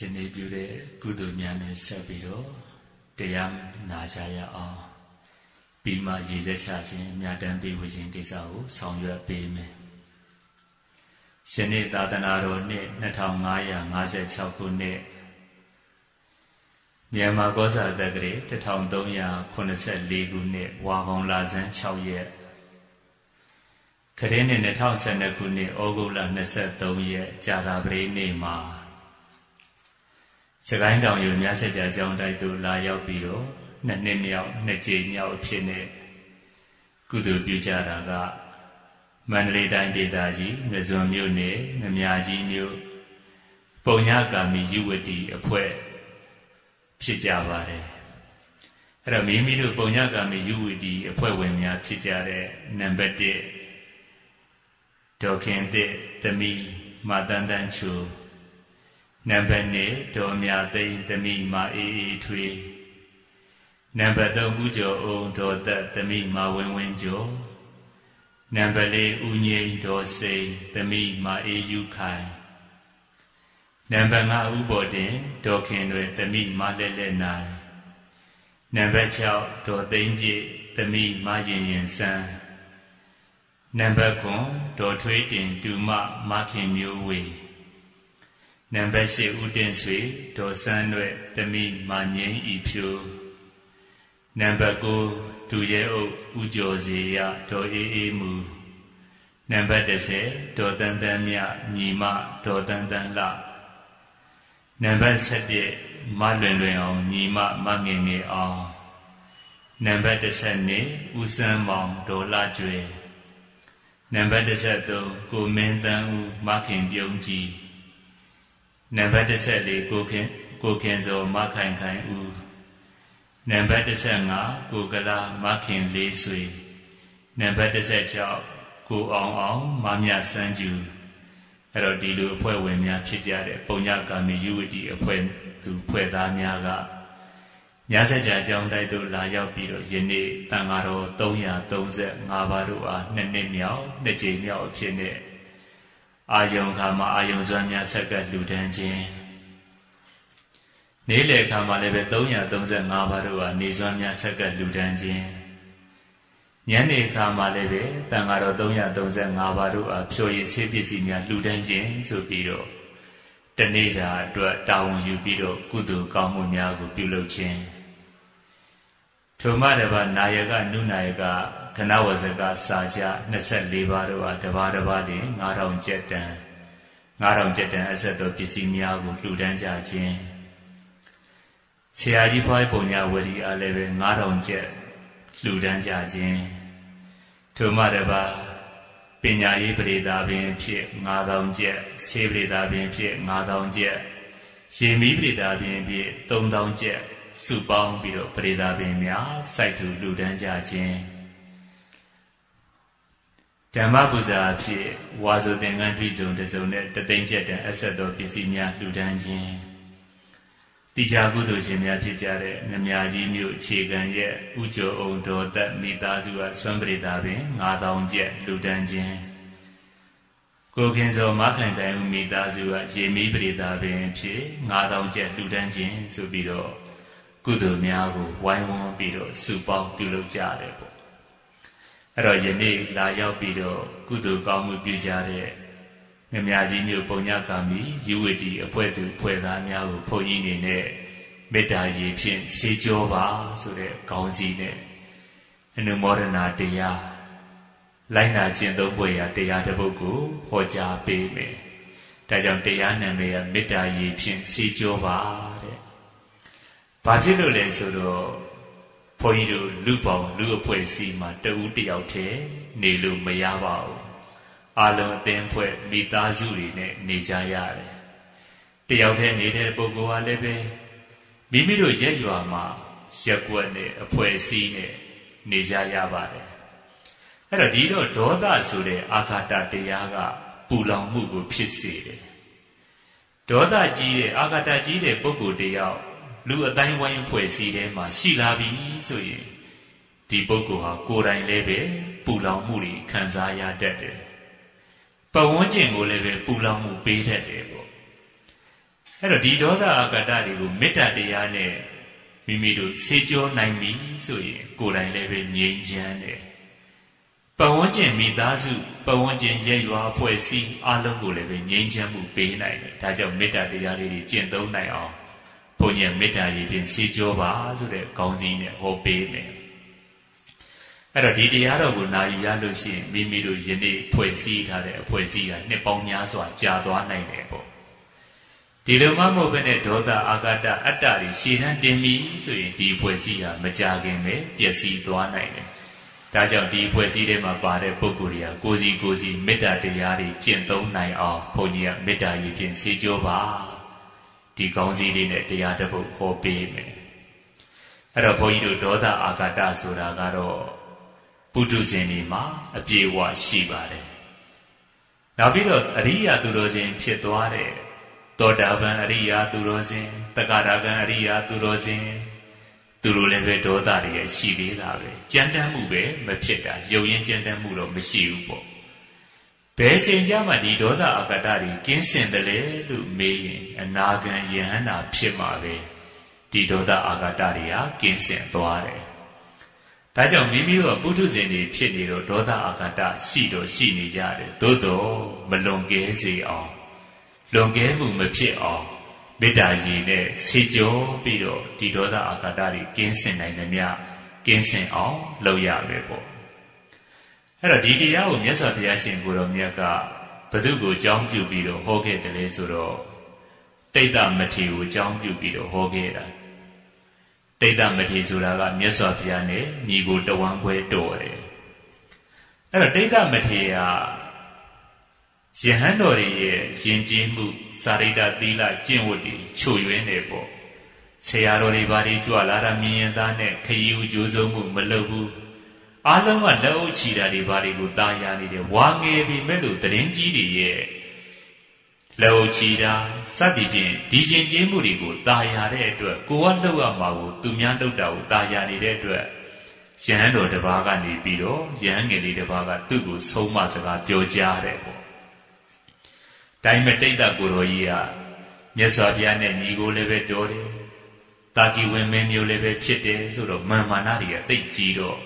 ရှင်နေပြုတဲ့ကုသိုလ်များနဲ့ဆက်ပြီးတော့တရားနာကြရအောင်ပြီးမှရည်စက်ချခြင်းမြတ်တမ်းပေးဝခြင်းကိစ္စကိုဆောင်ရွက်ပေးမယ်ရှင်နေသာသနာတော်နှစ်2556ခုနှစ်မြန်မာကောဇာတက္ကရီ1384ခုနှစ်ဝါပေါင်းလာဇန်6ရက်ခရင်းနှစ်2012ခုနှစ်ဩဂုတ်လ23ရက်ကြာသာပတေးနေ့မှာ စကိုင်းတောင်ယူမြတ်ဆက်ကြကျောင်းတိုက်သို့လာရောက်ပြီးတော့နှစ်နှစ်မြောက်နှစ်ကြိမ်မြောက်အဖြစ်နဲ့ကုသိုလ်ပြုကြတာကမန္တလေးတိုင်းဒေသကြီးငဇွန်မြို့နယ်ငမြကြီးမြို့ပုံညကာမီယုဝတီအဖွဲ့ဖြစ်ကြပါတယ်အဲ့တော့မိမိတို့ပုံညကာမီယုဝတီအဖွဲ့ဝင်များဖြစ်ကြတဲ့နံပါတ်1ဒေါခင်တဲ့သမီးမာတန်တန်ချူ နံပါတ်2ဒေါ်မြသိန်းသမီးမာအေးအေးထွေးနံပါတ်3ဦးကျော်အောင်ဒေါ်သက်သမီးမာဝင်းဝင်းကျော်နံပါတ်4ဦးငိမ့်ဒေါ်စိန်သမီးမာအေးယူခိုင်နံပါတ်5ဥပေါ်တင်ဒေါခင်တွေသမီးမလဲလဲနိုင်နံပါတ်6ဒေါ်သိန်းပြည့်သမီးမရင်ရင်စံနံပါတ်9ဒေါ်ထွေးတင်တူမမခင်မျိုးဝေ နံပါတ်10ဦးတင်ဆွေဒေါ်စန်းတွေသမီးမငိမ့်ဤဖြူနံပါတ်9ဒူရဲအုပ်ဦးကျော်စီရဒေါ်အေးအေးမူနံပါတ်10ဒေါ်တန်တန်မြညီမဒေါ်တန်တန်လှနံပါတ်7မလွင်လွင်အောင်ညီမမငင်ငယ်အောင်နံပါတ်12ဦးစမ်းမောင်ဒေါ်လာကျွဲနံပါတ်13ကိုမင်းတန်းဦးမခင်ပြုံးကြီး နံပါတ်14ကိုခင်ကိုခင်စောမခိုင်ခိုင်ဦးနံပါတ်15ကိုကလာမခင်လေးဆွေနံပါတ်16ကိုအောင်အောင်မမြစန်းကျူအဲ့တော့ဒီလိုအဖွဲ့ဝင်များဖြစ်ကြတဲ့ပုံညကာမီယူဝတီအဖွဲ့သူဖွဲ့သားများကညဇက်ကြအကြောင်းတိုက်သို့လာရောက်ပြီးတော့ယနေ့တန်ဃာတော်335ပါးတို့အားနှစ်နှစ်မြောက်နှစ်ကြိမ်မြောက်အဖြစ်နဲ့ အာယုံခါမှာအာယုံစွမ်းများဆက်ကလူတန်းခြင်းနေ့လည်ခါမှာလည်းပဲ335ပါးတို့အားနေစွမ်းများဆက်ကလူတန်းခြင်းညနေခါမှာလည်းပဲတန်ဃာတော်335ပါးတို့အားဖြိုရည်ဆေးပစ္စည်းများလှူဒန်းခြင်းဆိုပြီးတော့တနေ့တာအတွက်တာဝန်ယူပြီးတော့ကုသိုလ်ကောင်းမှုများကိုပြုလုပ်ခြင်းထိုမှတပါနာယကနုနာယက ခဏဝဇကစာကြ24ပါးတို့အားတပါးတပါးလင်9000ကျက်တန်9000ကျက်တန်အဆက်တော်ပစ္စည်းများကိုလှူဒန်းကြခြင်းဆရာကြီးဖွားပုံညာဝရီအားလည်းပဲ9000ကျက်လှူဒန်းကြခြင်းထိုမှတပါပညာရေးပရိသာပင်ဖြစ်9000ကျက်ဆေးပရိသာပင်ဖြစ်9000ကျက်ရေမီးပရိသာပင်ဖြစ်3000ကျက်စုပေါင်းပြီးတော့ပရိသာပင်များစိုက်ထူလူဒန်းကြခြင်း ဓမ္မပူဇာအဖြစ်ဝါဆိုသင်္ကန်းတွေ့ဆုံတစုံနဲ့တသိန်းကျက်တန်အဆက်တော်ပစ္စည်းများလူဒန်းခြင်းတရားကုသိုလ်ရှင်များဖြစ်ကြတဲ့ငမြကြီးမြို့အခြေခံရဲ့ဥကျော်အောင်တော်သက်မိသားစုကဆွမ်းပရိသာပင်9000ကျက်လူတန်းခြင်းကိုခင်စောမခိုင်တိုင်ဦးမိသားစုကရေမီးပရိသာပင်ဖြစ်9000ကျက်လူတန်းခြင်းဆိုပြီးတော့ကုသိုလ်များကိုဝိုင်းဝန်းပြီးတော့စုပေါင်းပြုလုပ်ကြတယ်ပေါ့ အဲ့တော့ယနေ့လာရောက်ပြီးတော့ကုသိုလ်ကောင်းမှုပြုကြတဲ့ငမြကြီးမျိုးပုံညကာမီယူဝတီအဖွဲ့သူဖွဲ့သားများကိုဘုန်းကြီးနေနဲ့မေတ္တာရည်ဖြင့်စေကြောပါဆိုတဲ့ခေါင်းစည်းနဲ့အနုမောဒနာတရားလိုက်နာကျင့်သုံးဖို့ရာတရားတစ်ပုဒ်ကိုဟောကြားပေးမယ်။ဒါကြောင့်တရားနာမည်ကမေတ္တာရည်ဖြင့်စေကြောပါတဲ့။ဘာဖြစ်လို့လဲဆိုတော့ ဘုန်းကြီးတို့လူပေါင်းလူအဖွဲ့အစည်းမှာတဦးတယောက်တည်းနေလို့မရပါဘူးအာလုံးအသင်းဖွဲ့မိသားစုတွေနဲ့နေကြရတယ်တယောက်တည်းနေတဲ့ပုဂ္ဂိုလ်ဟာလည်းပဲမိမိတို့ရက်ရွာမှာရက်ွက်နဲ့အဖွဲ့အစည်းနဲ့နေကြရပါတယ်အဲ့တော့ဒီတော့ဒေါသဆိုတဲ့အာဃာတတရားကပူလောင်မှုကိုဖြစ်စေတယ်ဒေါသကြီးတဲ့အာဃာတကြီးတဲ့ပုဂ္ဂိုလ်တယောက် လူအတိုင်းဝိုင်းအဖွဲ့အစည်းထဲမှာရှိလာပြီဆိုရင်ဒီပုဂ္ဂိုလ်ဟာကိုယ်တိုင်လည်းပဲပူလောင်မှုတွေခံစားရတတ်တယ်ပတ်ဝန်းကျင်ကိုလည်းပဲပူလောင်မှုပေးတတ်တယ်ပေါ့အဲ့တော့ဒီဒေါသအာကတတွေကိုမေတ္တာတရားနဲ့မိမိတို့ဆေးကြောနိုင်ပြီဆိုရင်ကိုယ်တိုင်လည်းပဲငြိမ်းချမ်းတယ်ပဝန်းကျင်မိသားစုပဝန်းကျင်ရဲ့ရွာအဖွဲ့အစည်းအလုံးကိုလည်းပဲငြိမ်းချမ်းမှုပေးနိုင်တယ်ဒါကြောင့်မေတ္တာတရားလေးတွေကျင့်သုံးနိုင်အောင် ဘုန်းကြီးမေတ္တာရည်ဖြင့်ဆေးကြောပါဆိုတဲ့ခေါင်းစည်းနဲ့ဟောပေးမယ်အဲ့တော့ဒီတရားတော်ကိုနာယူရလို့ရှိရင်မိမိတို့ယနေ့ဖွဲ့စည်းထားတဲ့အဖွဲ့အစည်းကနှစ်ပေါင်းများစွာကြာသွားနိုင်တယ်ပေါ့ဒီလိုမှမဟုတ်ဘဲနဲ့ဒေါသအာဃတအတ္တတွေရှည်တန်းတင်ပြီးဆိုရင်ဒီဖွဲ့စည်းဟာမကြခင်ပဲပျက်စီးသွားနိုင်တယ်ဒါကြောင့်ဒီဖွဲ့စည်းထဲမှာပါတဲ့ပုဂ္ဂိုလ်တွေကကိုစီကိုစီမေတ္တာတရားတွေကျင့်သုံးနိုင်အောင်ဘုန်းကြီးကမေတ္တာရည်ဖြင့်ဆေးကြောပါ ဒီကောင်းစည်းလေးနဲ့တရားတစ်ပုဒ်ဟောပေးမယ်အဲ့တော့ဘုန်းကြီးတို့ဒေါသအာဃတဆိုတာကတော့ပုထုဇဉ်တွေမှာအပြည့်အဝရှိပါတယ်နောက်ပြီးတော့အရိယာသူတော်စင်ဖြစ်သွားတဲ့သောတာပန်အရိယာသူတော်စင်တက္ကရာကံအရိယာသူတော်စင်သူတို့လည်းပဲဒေါသတွေရှိသေးတာပဲကြမ်းတမ်းမှုပဲမဖြစ်တာယုံရင်ကြမ်းတမ်းမှုတော့မရှိဘူးပေါ့ ဘယ်ချိန်ကြမှာဒီဒေါသအကတတွေကင်းစင်တယ်လေလို့မေးရင်အနာဂံယဟန္တာဖြစ်မှာပဲဒီဒေါသအာကတတွေဟာကင်းစင်သွားတယ်ဒါကြောင့်မိမိတို့ကပုထုဇဉ်တွေဖြစ်နေတော့ဒေါသအာကတရှိတော့ရှိနေကြတယ်သို့တော့မလွန်ကဲစေအောင်လွန်ကဲမှုမဖြစ်အောင်မေတ္တာရည်နဲ့ဆေကြောပြီးတော့ဒီဒေါသအာကတတွေကင်းစင်နိုင်တယ်မြကင်းစင်အောင်လုပ်ရမယ်ပေါ့ အဲ့တော့ဒီတရားကိုမြတ်စွာဘုရားရှင်ကိုတော်မြတ်ကဘု து ကိုအကြောင်းပြုပြီးတော့ဟောခဲ့တယ်လေဆိုတော့တိတ်တမထေကိုအကြောင်းပြုပြီးတော့ဟောခဲ့တာတိတ်တမထေဆိုတာကမြတ်စွာဘုရားနဲ့ညီကိုတဝမ်းခွဲတော်တယ်အဲ့တော့တိတ်တမထေကယဟန်တော်ရဲ့ယဉ်ကျေးမှုစာရိတ္တသီလကျင့်ဝတ်တွေချို့ယွင်းနေပေါ့ဆရာတော်တွေဘာတွေကြွလာတာမြင်ရင်သားနဲ့ခရီးဦးကြိုးစုံမှုမလုပ်ဘူး အားလုံးကလက်အုပ်ချီတာတွေဘာတွေကိုတာယာနေတယ်ဝါငယ်ပြီမဲ့လို့တရင်ကြီးတွေရဲ့လက်အုပ်ချီတာစသည်ဖြင့်ဒီကျင်ကျင်းမှုတွေကိုတာယာတဲ့အတွက်ကိုကလှုပ်ရမှာကိုသူများလှုပ်တာကိုတာယာနေတဲ့အတွက်ယဟန်တော်တစ်ပါးကနေပြီးတော့ယဟန်ငယ်လေးတစ်ပါးကသူ့ကိုဆုံးမစကားပြောကြားတယ်ပေါ့တိုင်းမတိတ်တာကိုတော်ကြီးကမြတ်စွာဘုရားနဲ့ညီကိုလည်းပဲတော်တယ်တာကီဝင်မင်းမျိုးလည်းပဲဖြစ်တယ်ဆိုတော့မာမာနာတွေကတိတ်ကြီးတော့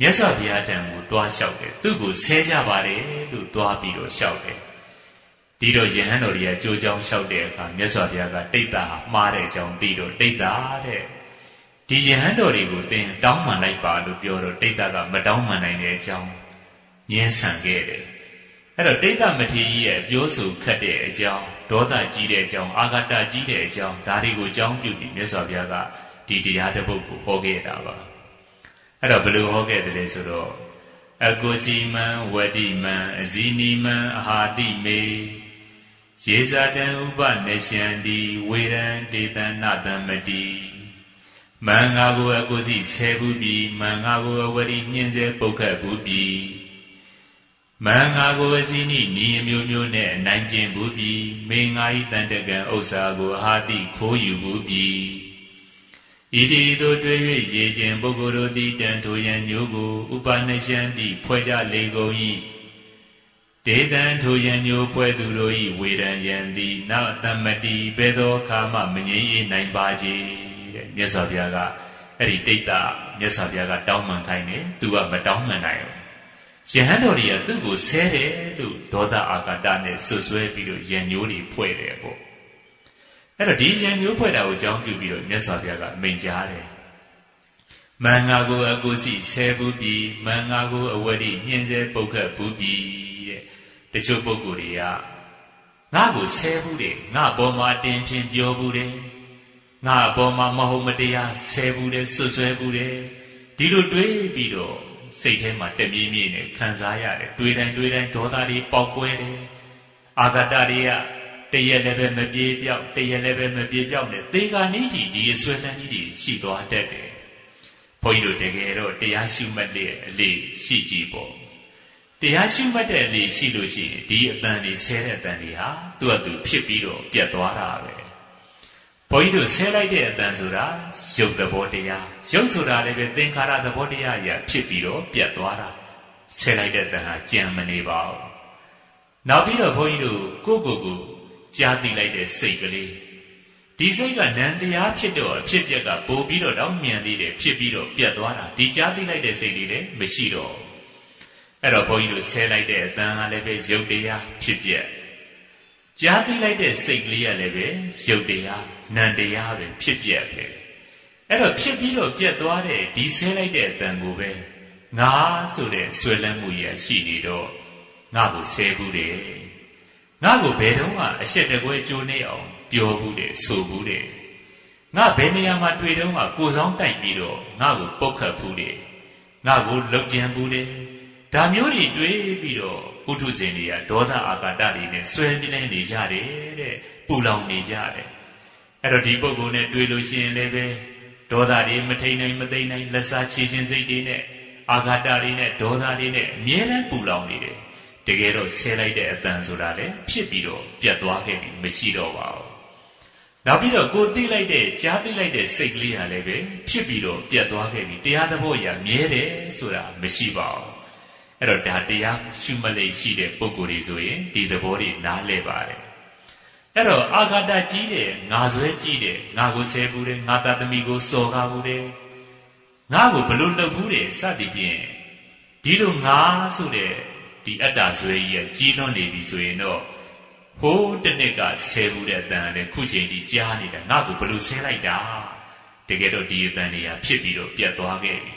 မြတ်စွာဘုရားတန်ကိုသွားလျှောက်တယ်သူ့ကိုဆဲကြပါတယ်လို့သွားပြီးတော့လျှောက်တယ်ဒီတော့ယဟန်တော်တွေကကြိုးကြောင်းလျှောက်တဲ့အခါမြတ်စွာဘုရားကတိတ်တာမှားတဲ့အကြောင်းသိတော့တိတ်တာတဲ့ဒီယဟန်တော်တွေကိုသင်တောင်းပန်လိုက်ပါလို့ပြောတော့တိတ်တာကမတောင်းပန်နိုင်တဲ့အကြောင်းညှင်းဆန်ခဲ့တယ်အဲ့တော့တိတ်တာမထေရကြီးရဲ့ပြောဆိုခတ်တဲ့အကြောင်းဒေါသကြီးတဲ့အကြောင်းအာဃတကြီးတဲ့အကြောင်းဒါတွေကိုအကြောင်းပြုပြီးမြတ်စွာဘုရားကဒီတရားတစ်ပုဒ်ကိုဟောခဲ့တာပါ အဲ့တော့ဘယ်လိုဟောခဲ့တယ်လဲဆိုတော့အကုစီမံဝတိမံအဇီနီမံအဟာတိမေရေဇာတံဥပနရှန္တိဝေရံဒေတံနတံမတိမံငါကိုအကုစီဆဲဘူးပြီမံငါကိုအဝတိညှင်းစေပုတ်ခတ်ဘူးပြီမံငါကိုအစည်းနိဤအမျိုးမျိုးနဲ့အနိုင်ကျင့်ဘူးပြီမေငါဤတန်တကံဥစ္စာကိုအဟာတိခိုးယူဘူးပြီ ဣတိတို့တွေ့၍ရေခြင်းပုဂ္ဂိုလ်တို့သည်တန်ထိုရန်ညို့ကိုဥပနရှန္တိဖွဲ့ကြလေကုန်၏ဒေသံထိုရန်ညို့ဖွဲ့သူတို့၏ဝေရန်ယံသည်နောက်တမ္မတိဘယ်သောအခါမှမငြိမ်းအေးနိုင်ပါကြတဲ့မြတ်စွာဘုရားကအဲ့ဒီတိတ်တာမြတ်စွာဘုရားကတောင်းပန်ခိုင်းတယ်သူကမတောင်းပန်နိုင်ဘူးယဟန်တော်တွေကသူ့ကိုဆဲတယ်လို့ဒေါသအာဃတနဲ့ဆွဆွဲပြီးတော့ယံညိုးတွေဖွဲ့တယ်ပေါ့ အဲ့တော့ဒီရံမျိုးဖွဲ့တာကိုအကြောင်းပြုပြီးတော့မြတ်စွာဘုရားကမိန့်ကြားတယ်မင်္ဂါကိုအကုစီဆဲဘူးပြီမင်္ဂါကိုအဝတိညှင်းဆဲပုတ်ခတ်ဘူးပြီတဲ့တချို့ပုဂ္ဂိုလ်တွေကငါ့ကိုဆဲဘူးတယ်ငါ့ဘောမှာတင်ဖြင်ပြောဘူးတယ်ငါ့ဘောမှာမဟုတ်မတရားဆဲဘူးတယ်ဆွဆွဲဘူးတယ်ဒီလိုတွေးပြီးတော့စိတ်ထဲမှာတပြေးပြေးနဲ့ခံစားရတယ်တွေးတိုင်းတွေးတိုင်းဒေါသတွေပေါက်ကွဲတယ်အာဂတတွေက တရက်လည်းပဲမပြေပြောက်တရက်လည်းပဲမပြေပြောက်နဲ့သေကာနိတိဒီအစွဲတန်းကြီးတွေရှိသွားတတ်တယ်ဘုန်းကြီးတို့တကယ်တော့တရားရှုမှတ်တဲ့အလေးရှိကြည့်ပေါ့တရားရှုမှတ်တဲ့အလေးရှိလို့ရှိရင်ဒီအတန်တွေဆဲတဲ့အတန်တွေဟာသူ့အတူဖြစ်ပြီးတော့ပြတ်သွားတာပဲဘုန်းကြီးတို့ဆဲလိုက်တဲ့အတန်ဆိုတာရုပ်သဘောတရားရုပ်ဆိုတာလည်းပဲသင်္ခါရသဘောတရားအရာဖြစ်ပြီးတော့ပြတ်သွားတာဆဲလိုက်တဲ့အတန်ဟာကြံမနေပါဘူးနောက်ပြီးတော့ဘုန်းကြီးတို့ကိုယ့်ကိုယ်ကို ကြားသိလိုက်တဲ့စိတ်ကလေးဒီစိတ်ကနံတရားဖြစ်တော့အဖြစ်ပြက်ကပိုပြီးတော့တောင်းမြန်သေးတယ်ဖြစ်ပြီးတော့ပြတ်သွားတာဒီကြားသိလိုက်တဲ့စိတ်လေးလည်းမရှိတော့အဲ့တော့ဘုန်းကြီးတို့ဆဲလိုက်တဲ့အတန်ကလည်းပဲရုပ်တရားဖြစ်ပြက်ကြားသိလိုက်တဲ့စိတ်ကလေးကလည်းပဲရုပ်တရားနံတရားပဲဖြစ်ပြက်ပဲအဲ့တော့ဖြစ်ပြီးတော့ပြတ်သွားတဲ့ဒီဆဲလိုက်တဲ့အတန်ကိုပဲငါဆိုတဲ့ဆွဲလန်းမှုရရှိနေတော့ငါကိုဆဲဘူးတယ် ငါကိုဘယ်တော့မှအရှက်တကွဲကြိုးနေအောင်ပြောဘူးတယ်ဆိုဘူးတယ်ငါဘယ်နေရာမှာတွေ့တော့မှကိုဆောင်တိုက်ပြီးတော့ငါကိုပုတ်ခတ်ဘူးတယ်ငါကိုလှုပ်ကြံဘူးတယ်ဒါမျိုးတွေတွေးပြီးတော့ပုထုဇဉ်တွေကဒေါသအာကာတတွေနဲ့ဆွဲပြင်းနေကြတယ်တဲ့ပူလောင်နေကြတယ်အဲ့တော့ဒီပုဂ္ဂိုလ်နဲ့တွေ့လို့ရှိရင်လည်းပဲဒေါသတွေမထိန်နိုင်မသိနိုင်လက်စားချေခြင်းစိတ်တွေနဲ့အာဃာတတွေနဲ့ဒေါသတွေနဲ့အမြဲတမ်းပူလောင်နေတယ် တကယ်တော့ဆဲလိုက်တဲ့အတန်ဆိုတာလေဖြစ်ပြီးတော့ပြတ်သွားခဲ့ပြီမရှိတော့ပါဘူးနောက်ပြီးတော့ကိုသိလိုက်တဲ့ကြားသိလိုက်တဲ့စိတ်ကလေးဟာလည်းပဲဖြစ်ပြီးတော့ပြတ်သွားခဲ့ပြီတရားသဘောအရာမြဲတယ်ဆိုတာမရှိပါဘူးအဲ့တော့ဒါတရားရှုမလိရှိတဲ့ပုံကိုယ်တွေဆိုရင်ဒီသဘောတွေနားလဲပါတယ်အဲ့တော့အာဃာတကြီးတယ်ငါဆွဲကြီးတယ်ငါကိုဆဲဘူးတယ်ငါသားသမီးကိုစော်ကားဘူးတယ်ငါကိုဘလို့လုပ်ဘူးတယ်စသည်ဖြင့်ဒီလိုငါဆိုတဲ့ ဒီအတ္တဇွဲကြီးကကြီးလွန်းနေပြီဆိုရင်တော့ဟိုးတနှစ်ကဆဲဘူးတဲ့အတန်လည်းခုချိန်ဒီကြားနေတာငါ့ကိုဘလို့ဆဲလိုက်တာတကယ်တော့ဒီအတန်တွေကဖြစ်ပြီးတော့ပြတ်သွားခဲ့ပြီ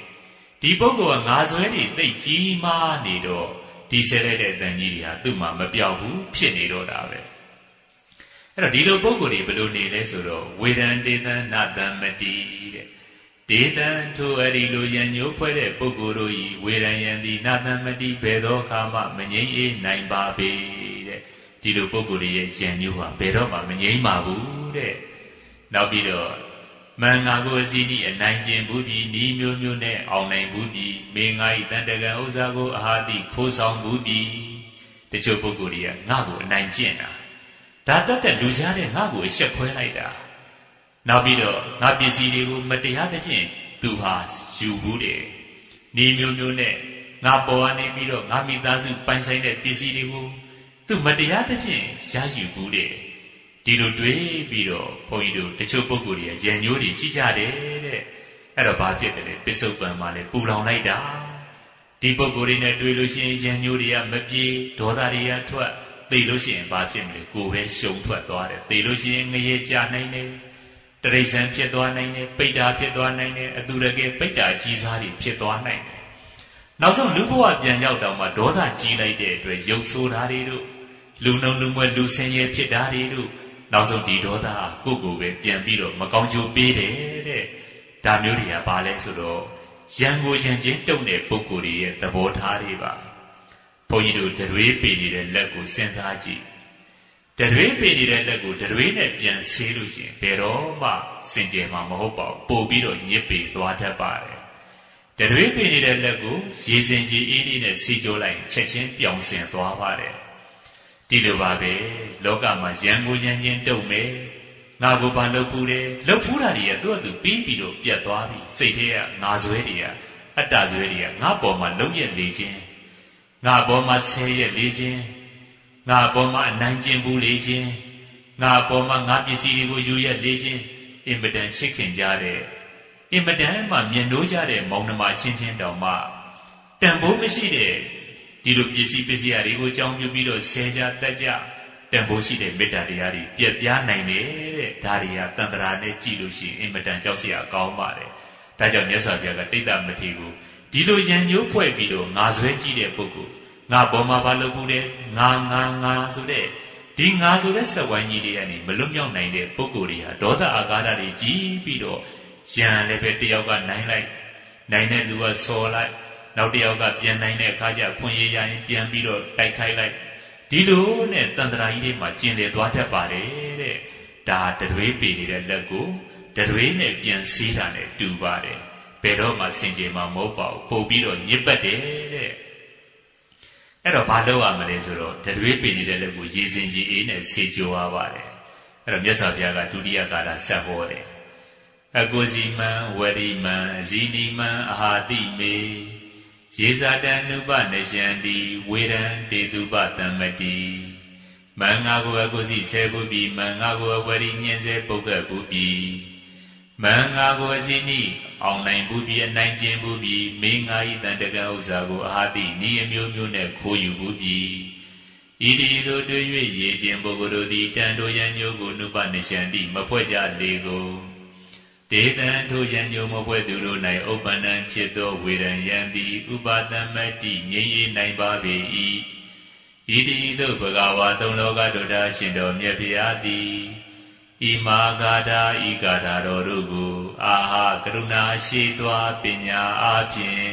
ဒီပုဂ္ဂိုလ်ကငါဇွဲတွေသိကြီးမားနေတော့ဒီဆဲလိုက်တဲ့အတန်ကြီးတွေဟာသူ့မှာမပြောက်ဘူးဖြစ်နေတော့တာပဲအဲ့တော့ဒီလိုပုဂ္ဂိုလ်တွေဘလို့နေလဲဆိုတော့ဝေဒံတေသနာတံမတိတဲ့ ဒေတံထိုအရိလိုယံညိုးဖွဲ့တဲ့ပုဂ္ဂိုလ်တို့ဤဝေရယံသည်နာတံမတိဘယ်သောအခါမှမငြိမ့်အေးနိုင်ပါပေတဲ့ဒီလိုပုဂ္ဂိုလ်ရဲ့ယံညိုးဟာဘယ်တော့မှမငြိမ့်ပါဘူးတဲ့နောက်ပြီးတော့မင်္ဂါကိုစီနီအနိုင်ကျင်ဘူးဒီဤမျိုးမျိုးနဲ့အောင်နိုင်ဘူးဒီမေငါဤတန်တကံဥစ္စာကိုအာဟာတိခိုးဆောင်ဘူးဒီတချို့ပုဂ္ဂိုလ်တွေကငါ့ကိုအနိုင်ကျင့်တာဒါတတ်တဲ့လူကြားတဲ့ငါ့ကိုအရှက်ခွဲလိုက်တာ နောက်ပြီးတော့ငါပစ္စည်းတွေကိုမတရားသဖြင့်သူဟာယူဘူးတယ်နေမျိုးမျိုးနဲ့ငါပေါ်ကနေပြီးတော့ငါမိသားစုပိုင်ဆိုင်တဲ့ပစ္စည်းတွေကိုသူမတရားသဖြင့်ရယူဘူးတယ်ဒီလိုတွေးပြီးတော့ဘုန်းကြီးတို့တချို့ပုဂ္ဂိုလ်တွေကရံညိုးတွေရှိကြတယ်တဲ့အဲ့တော့ဘာဖြစ်တယ်လဲပစ္စုပန်မှာလဲပူလောင်လိုက်တာဒီပုဂ္ဂိုလ်တွေနဲ့တွေ့လို့ရှိရင်ရံညိုးတွေကမပြေဒေါသတွေကထွက်သိလို့ရှိရင်ဘာဖြစ်မလဲကိုယ်ပဲရှုံထွက်သွားတယ်သိလို့ရှိရင်ငရေကြနိုင်တယ် တရိษံဖြစ်သွားနိုင်တယ်ပိဋ္ဌာဖြစ်သွားနိုင်တယ်အတူတကယ်ပိဋ္ဌာကြီးစားတွေဖြစ်သွားနိုင်တယ်နောက်ဆုံးလူဘဝပြန်ရောက်တော့မှဒေါသကြီးလိုက်တဲ့အတွက်ရုပ်ဆိုးတာတွေတို့လူနှုံလူမွဲလူဆင်းရဲဖြစ်တာတွေတို့နောက်ဆုံးဒီဒေါသကိုကိုပဲပြန်ပြီးတော့မကောင်းကျိုးပေးတယ်တဲ့ဒါမျိုးတွေကဘာလဲဆိုတော့ရံကိုရံချင်းတုံတဲ့ပုဂ္ဂိုလ်တွေရဲ့သဘောထားတွေပါဘုန်းကြီးတို့တရွေးပေနေတဲ့လက်ကိုစဉ်းစားကြည့် တရွေးပေနေတဲ့လက်ကိုတရွေးနဲ့ပြန်ဆေးလို့ရှိရင်ဘယ်တော့မှစင်ကြယ်မှာမဟုတ်ပါဘူးပို့ပြီးတော့ညစ်ပေသွားတတ်ပါတယ်တရွေးပေနေတဲ့လက်ကိုရေစင်ကြီးအေးလေးနဲ့စီကြိုးလိုက်ချက်ချင်းပြောင်းစင်သွားပါတယ်ဒီလိုပါပဲလောကမှာရံကိုရံချင်းတုံမယ်ငါကိုဘာလုပ်ဖူးတယ်လုပ်ဖူးတာတွေကသူ့အတူပြီးပြီးတော့ပြတ်သွားပြီစိတ်ထဲကငါဇွဲတွေကအတ္တဇွဲတွေကငါပေါ်မှာလုံးရက်လေခြင်းငါပေါ်မှာဆဲရက်လေခြင်း ငါပေါ်မှာအနိုင်ကျင့်ဘူးလေခြင်းငါပေါ်မှာငါပစ္စည်းတွေကိုယူရက်လေခြင်းအင်မတန်ချစ်ခင်ကြတဲ့အင်မတန်မှမြင်လို့ကြတဲ့မောင်နှမချင်းချင်းတောင်မှတန်ဖိုးမရှိတဲ့ဒီလိုပစ္စည်းပစ္စည်းတွေကိုကြောင်းပြပြီးတော့ဆဲကြတက်ကြတန်ဖိုးရှိတဲ့မေတ္တာတရားတွေပြက်ပြားနိုင်တယ်တဲ့ဒါတွေကတန်ត្រာနဲ့ကြည့်လို့ရှိရင်အင်မတန်ကြောက်စရာကောင်းပါတယ်ဒါကြောင့်မြတ်စွာဘုရားကတိတ်တမထေကိုဒီလိုရံညိုးဖွဲ့ပြီးတော့ငါဆွဲကြည့်တဲ့ပုဂ္ဂိုလ် ငါဘောမှာဘာလုပ်ဘူးတဲ့ငါငါငါဆိုတဲ့ဒီငါဆိုတဲ့စက်ဝိုင်းကြီးတွေကနေမလွတ်မြောက်နိုင်တဲ့ပုဂ္ဂိုလ်တွေဟာဒေါသအာဃာတတွေကြီးပြီးတော့ရံလည်းပဲတယောက်ကနိုင်လိုက်နိုင်တဲ့လူကဆော်လိုက်နောက်တယောက်ကပြန်နိုင်တဲ့အခါကျဖွင့်ရရရင်ပြန်ပြီးတော့တိုက်ခိုက်လိုက်ဒီလိုနဲ့တန်တရာကြီးတွေမှာကျင်လေသွားတတ်ပါတယ်တဲ့ဒါတတွေးပေနေတဲ့လက်ကိုတတွေးနဲ့ပြန်စီးတာနဲ့တူပါတယ်ဘယ်တော့မှစင်ကြယ်မှာမဟုတ်ပါဘူးပို့ပြီးတော့ညစ်ပတ်တယ်တဲ့ အဲ့တော့ဘာလုပ်ရမလဲဆိုတော့တတွေးပေနေတဲ့လက်ကိုရေစင်ရေအေးနဲ့ဆေးကြောရပါတယ်အဲ့တော့မြတ်စွာဘုရားကဒုတိယကာလဆက်ဟောတယ်အကုစီမံဝရိမံအဇီနီမံအဟာတိမေရေဇာတံနုပနယံတိဝေရံတေတုပတမ္မတိမန်ငါကိုအကုစီဆဲဘူးပြီမန်ငါကိုအဝရီညင်းစေပုဂ္ဂဘူးပြီ မန်ငါကိုအစင်းဤအောင်နိုင်ဘူးပြီအနိုင်ကျင်ဘူးပြီမင်းငါဤတန်တကဥစ္စာကိုအာတိဤအမျိုးမျိုးနဲ့ခိုးယူဘူးပြီဤဒီလိုတွေ့၍ရေခြင်းပုဂ္ဂိုလ်တို့သည်တန်တိုရန်ညိုကိုနုပနိရှန္တိမဖွဲ့ကြလေကိုဒေတံထိုရန်ညိုမဖွဲ့သူတို့၌ဥပ္ပန္နံဖြစ်သောဝေဒံယံသည်ဥပါတမတ္တိငြိမ်းရနိုင်ပါပေ၏ဤတိသို့ဘဂဝါသုံးလောကတို့သာရှင်တော်မြတ်ဖျားသည် ဤမာဂါဓာဤဂါဓာတော်တို့ကိုအာဟကရုဏာရှိသောပညာအားဖြင့်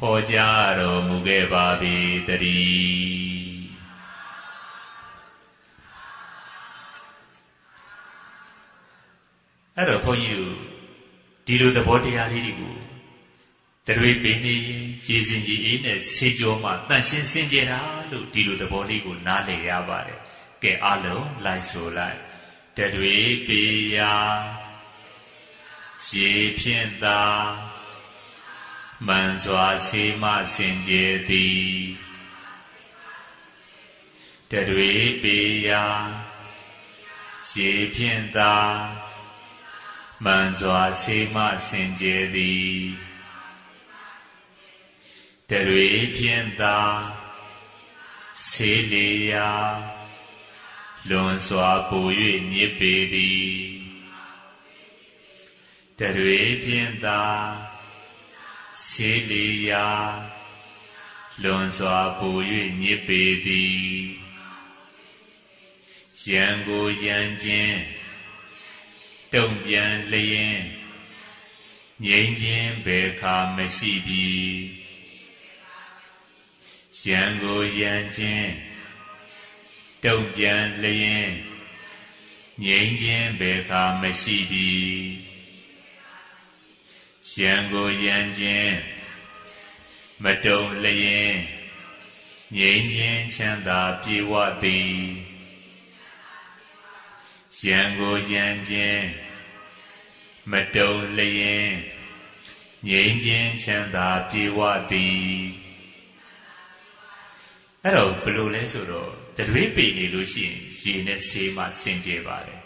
ဟောကြားတော်မူခဲ့ပါပေတည်းအဲ့တော့ဘုန်းကြီးတို့ဒီလိုသဘောတရားလေးတွေကိုတရွေပင်နေရင်ရေစင်ကြီးအေးနဲ့ဆေးကြောမှတန့်ရှင်းစင်ကြယ်တာလို့ဒီလိုသဘောလေးကိုနားလည်ရပါတယ်ကဲအလုံးလိုက်ဆိုလိုက် တရွေပေရာရေဖြင့်သာမှန်စွာဆေးမှစင်ကြယ်သည်တရွေပေရာရေဖြင့်သာမှန်စွာဆေးမှစင်ကြယ်သည်တရွေဖြင့်သာဆေးလီယာ လွန်စွာပူ၍မြစ်ပေသည်တရွေဖြင့်သာဆေးလီယာလွန်စွာပူ၍မြစ်ပေသည်ရန်ကိုရန်ခြင်းတုံပြန်လျင်ငြိမ်းခြင်းဘယ်ခါမရှိပြီရန်ကိုရန်ခြင်း တုံပြန်လျင်ငြိမ်းခြင်းဘယ်ခါမရှိပြီရန်ကိုရန်ခြင်းမတုံလျင်ငြိမ်းခြင်းချမ်းသာပြေဝသည်ရန်ကိုရန်ခြင်းမတုံလျင်ငြိမ်းခြင်းချမ်းသာပြေဝသည်အဲ့တော့ဘယ်လိုလဲဆိုတော့ တတွေးပေနေလို့ရှိရင်ရေနဲ့ဆေးမှစင်ကြယ်ပါတယ်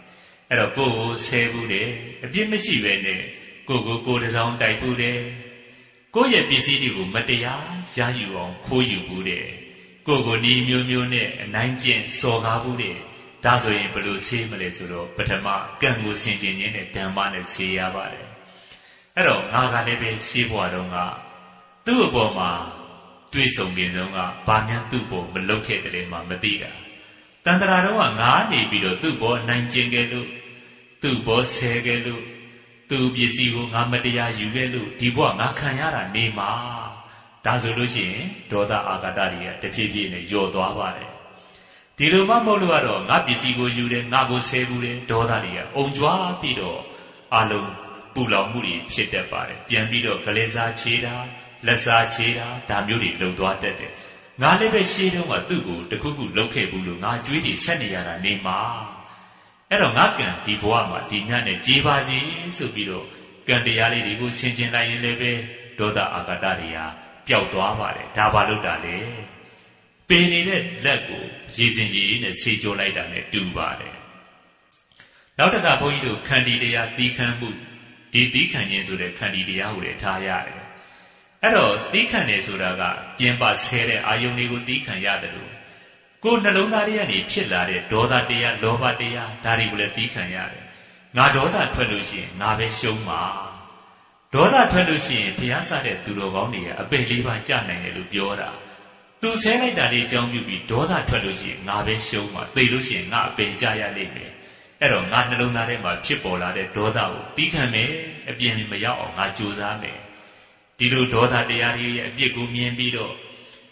အဲ့တော့ကိုယ်ကိုဆဲဘူးတယ်အပြစ်မရှိပဲနဲ့ကိုယ်ကိုကိုယ်တစောင်းတိုက်ဘူးတယ်ကိုယ့်ရဲ့ပစ္စည်းတွေကိုမတရားရယူအောင်ခိုးယူဘူးတယ်ကိုယ်ကိုဒီမျိုးမျိုးနဲ့အနိုင်ကျင့်စော်ကားဘူးတယ်ဒါဆိုရင်ဘယ်လိုဆေးမလဲဆိုတော့ပထမကံကိုဆင်ကျင်ခြင်းနဲ့ဓမ္မနဲ့ဆေးရပါတယ်အဲ့တော့ငါကလည်းပဲရှင်းဘွားတော့ကသူ့အပေါ်မှာ တွေ့ဆုံပြင်ဆုံးကဘာများသူ့ပေါ်မလုတ်ခဲ့တယ်မှမသိတာတန်တရာတော့ကငါနေပြီးတော့သူ့ဘောအနိုင်ကျင်ခဲ့လို့သူ့ဘောဆဲခဲ့လို့သူ့ပစ္စည်းကိုငါမတရားယူခဲ့လို့ဒီဘဝငါခံရတာနေမှာဒါဆိုလို့ရှိရင်ဒေါသအာဃာတတွေကတဖြည်းဖြည်းနဲ့ညော့သွားပါတယ်ဒီလိုမှမဟုတ်လို့ကတော့ငါပစ္စည်းကိုယူတယ်ငါကိုဆဲဘူးတယ်ဒေါသတွေကအုံကြွားပြီးတော့အလုံးပူလောင်မှုတွေဖြစ်တတ်ပါတယ်ပြန်ပြီးတော့ကလေးစားချေတာ လက်စားချေတာဒါမျိုးတွေလုံသွားတတ်တယ်ငါလည်းပဲရှေးတုန်းကသူ့ကိုတခုခုလှုပ်ခဲ့ဘူးလို့ငါကြွေးတွေဆက်နေရတာနေမှာအဲ့တော့ငါကံဒီဘဝမှာဒီညနဲ့ကြေးပါစီဆိုပြီးတော့ကံတရားလေးတွေကိုဆင်ခြင်လိုက်ရင်လည်းပဲဒေါသအာဃာတတွေကပျောက်သွားပါတယ်ဒါဘာလို့တာလဲပင်နေတဲ့လက်ကိုရေစင်ကြီးနဲ့ဆေးကြောလိုက်တာနဲ့တူပါတယ်နောက်တစ်ခါဘုန်းကြီးတို့ခန္တီတရားတီးခမ်းမှုဒီတီးခမ်းခြင်းဆိုတဲ့ခန္တီတရားကိုလည်းထားရတယ် အဲ့တော့တီးခမ်းတယ်ဆိုတာကပြင်ပဆဲတဲ့အာယုန်တွေကိုတီးခမ်းရတယ်လို့ကိုယ်နှလုံးသားတွေကနေဖြစ်လာတဲ့ဒေါသတရားလောဘတရားဒါတွေကိုလည်းတီးခမ်းရတယ်ငါဒေါသထွက်လို့ရှိရင်ငါပဲရှုံးမှာဒေါသထွက်လို့ရှိရင်ဘုရားစတဲ့သူတော်ကောင်းတွေကအပေလေးပါကြနိုင်တယ်လို့ပြောတာသူဆဲလိုက်တာလေးအကြောင်းပြုပြီးဒေါသထွက်လို့ရှိရင်ငါပဲရှုံးမှာသိလို့ရှိရင်ငါအပင်ကြရလိမ့်မယ်အဲ့တော့ငါနှလုံးသားထဲမှာဖြစ်ပေါ်လာတဲ့ဒေါသကိုပြီးခံမယ်အပြင်မရောက်အောင်ငါကြိုးစားမယ် ဒီလိုဒေါသတရားတွေရဲ့အပြစ်ကိုမြင်ပြီးတော့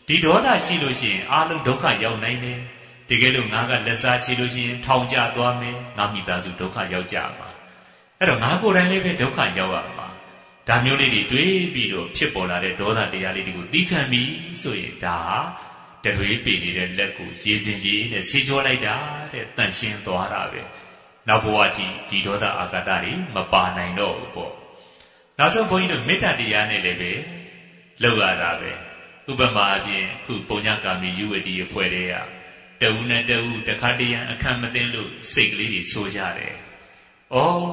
ဒီဒေါသရှိလို့ရှိရင်အာလုံးဒုက္ခရောက်နိုင်တယ်တကယ်လို့ငါကလက်စားချလို့ရှိရင်ထောင်ကျသွားမယ်ငါမိသားစုဒုက္ခရောက်ကြမှာအဲ့တော့ငါကိုယ်တိုင်လည်းပဲဒုက္ခရောက်ရမှာဒါမျိုးလေးတွေတွေးပြီးတော့ဖြစ်ပေါ်လာတဲ့ဒေါသတရားလေးတွေကိုတီးခံပြီးဆိုရင်ဒါတရွေးပေနေတဲ့လက်ကိုရေစင်ကြီးနဲ့ဆေးကြောလိုက်တာတဲ့တန်ရှင်းသွားတာပဲနောက်ဘဝဒီဒီဒေါသအာဃာတတွေမပါနိုင်တော့ဘူးပေါ့ နောက်ဆုံးဘုန်းကြီးတို့မေတ္တာတရားနဲ့လည်းပဲလောက်ရတာပဲဥပမာအပြင်ခုပုံညကာမီယူဝတိအဖွဲ့တွေကတတဦးနဲ့တဦးတခါတရံအခမ်းမသိလို့စိတ်ကလေးတွေဆိုကြတယ်။အော်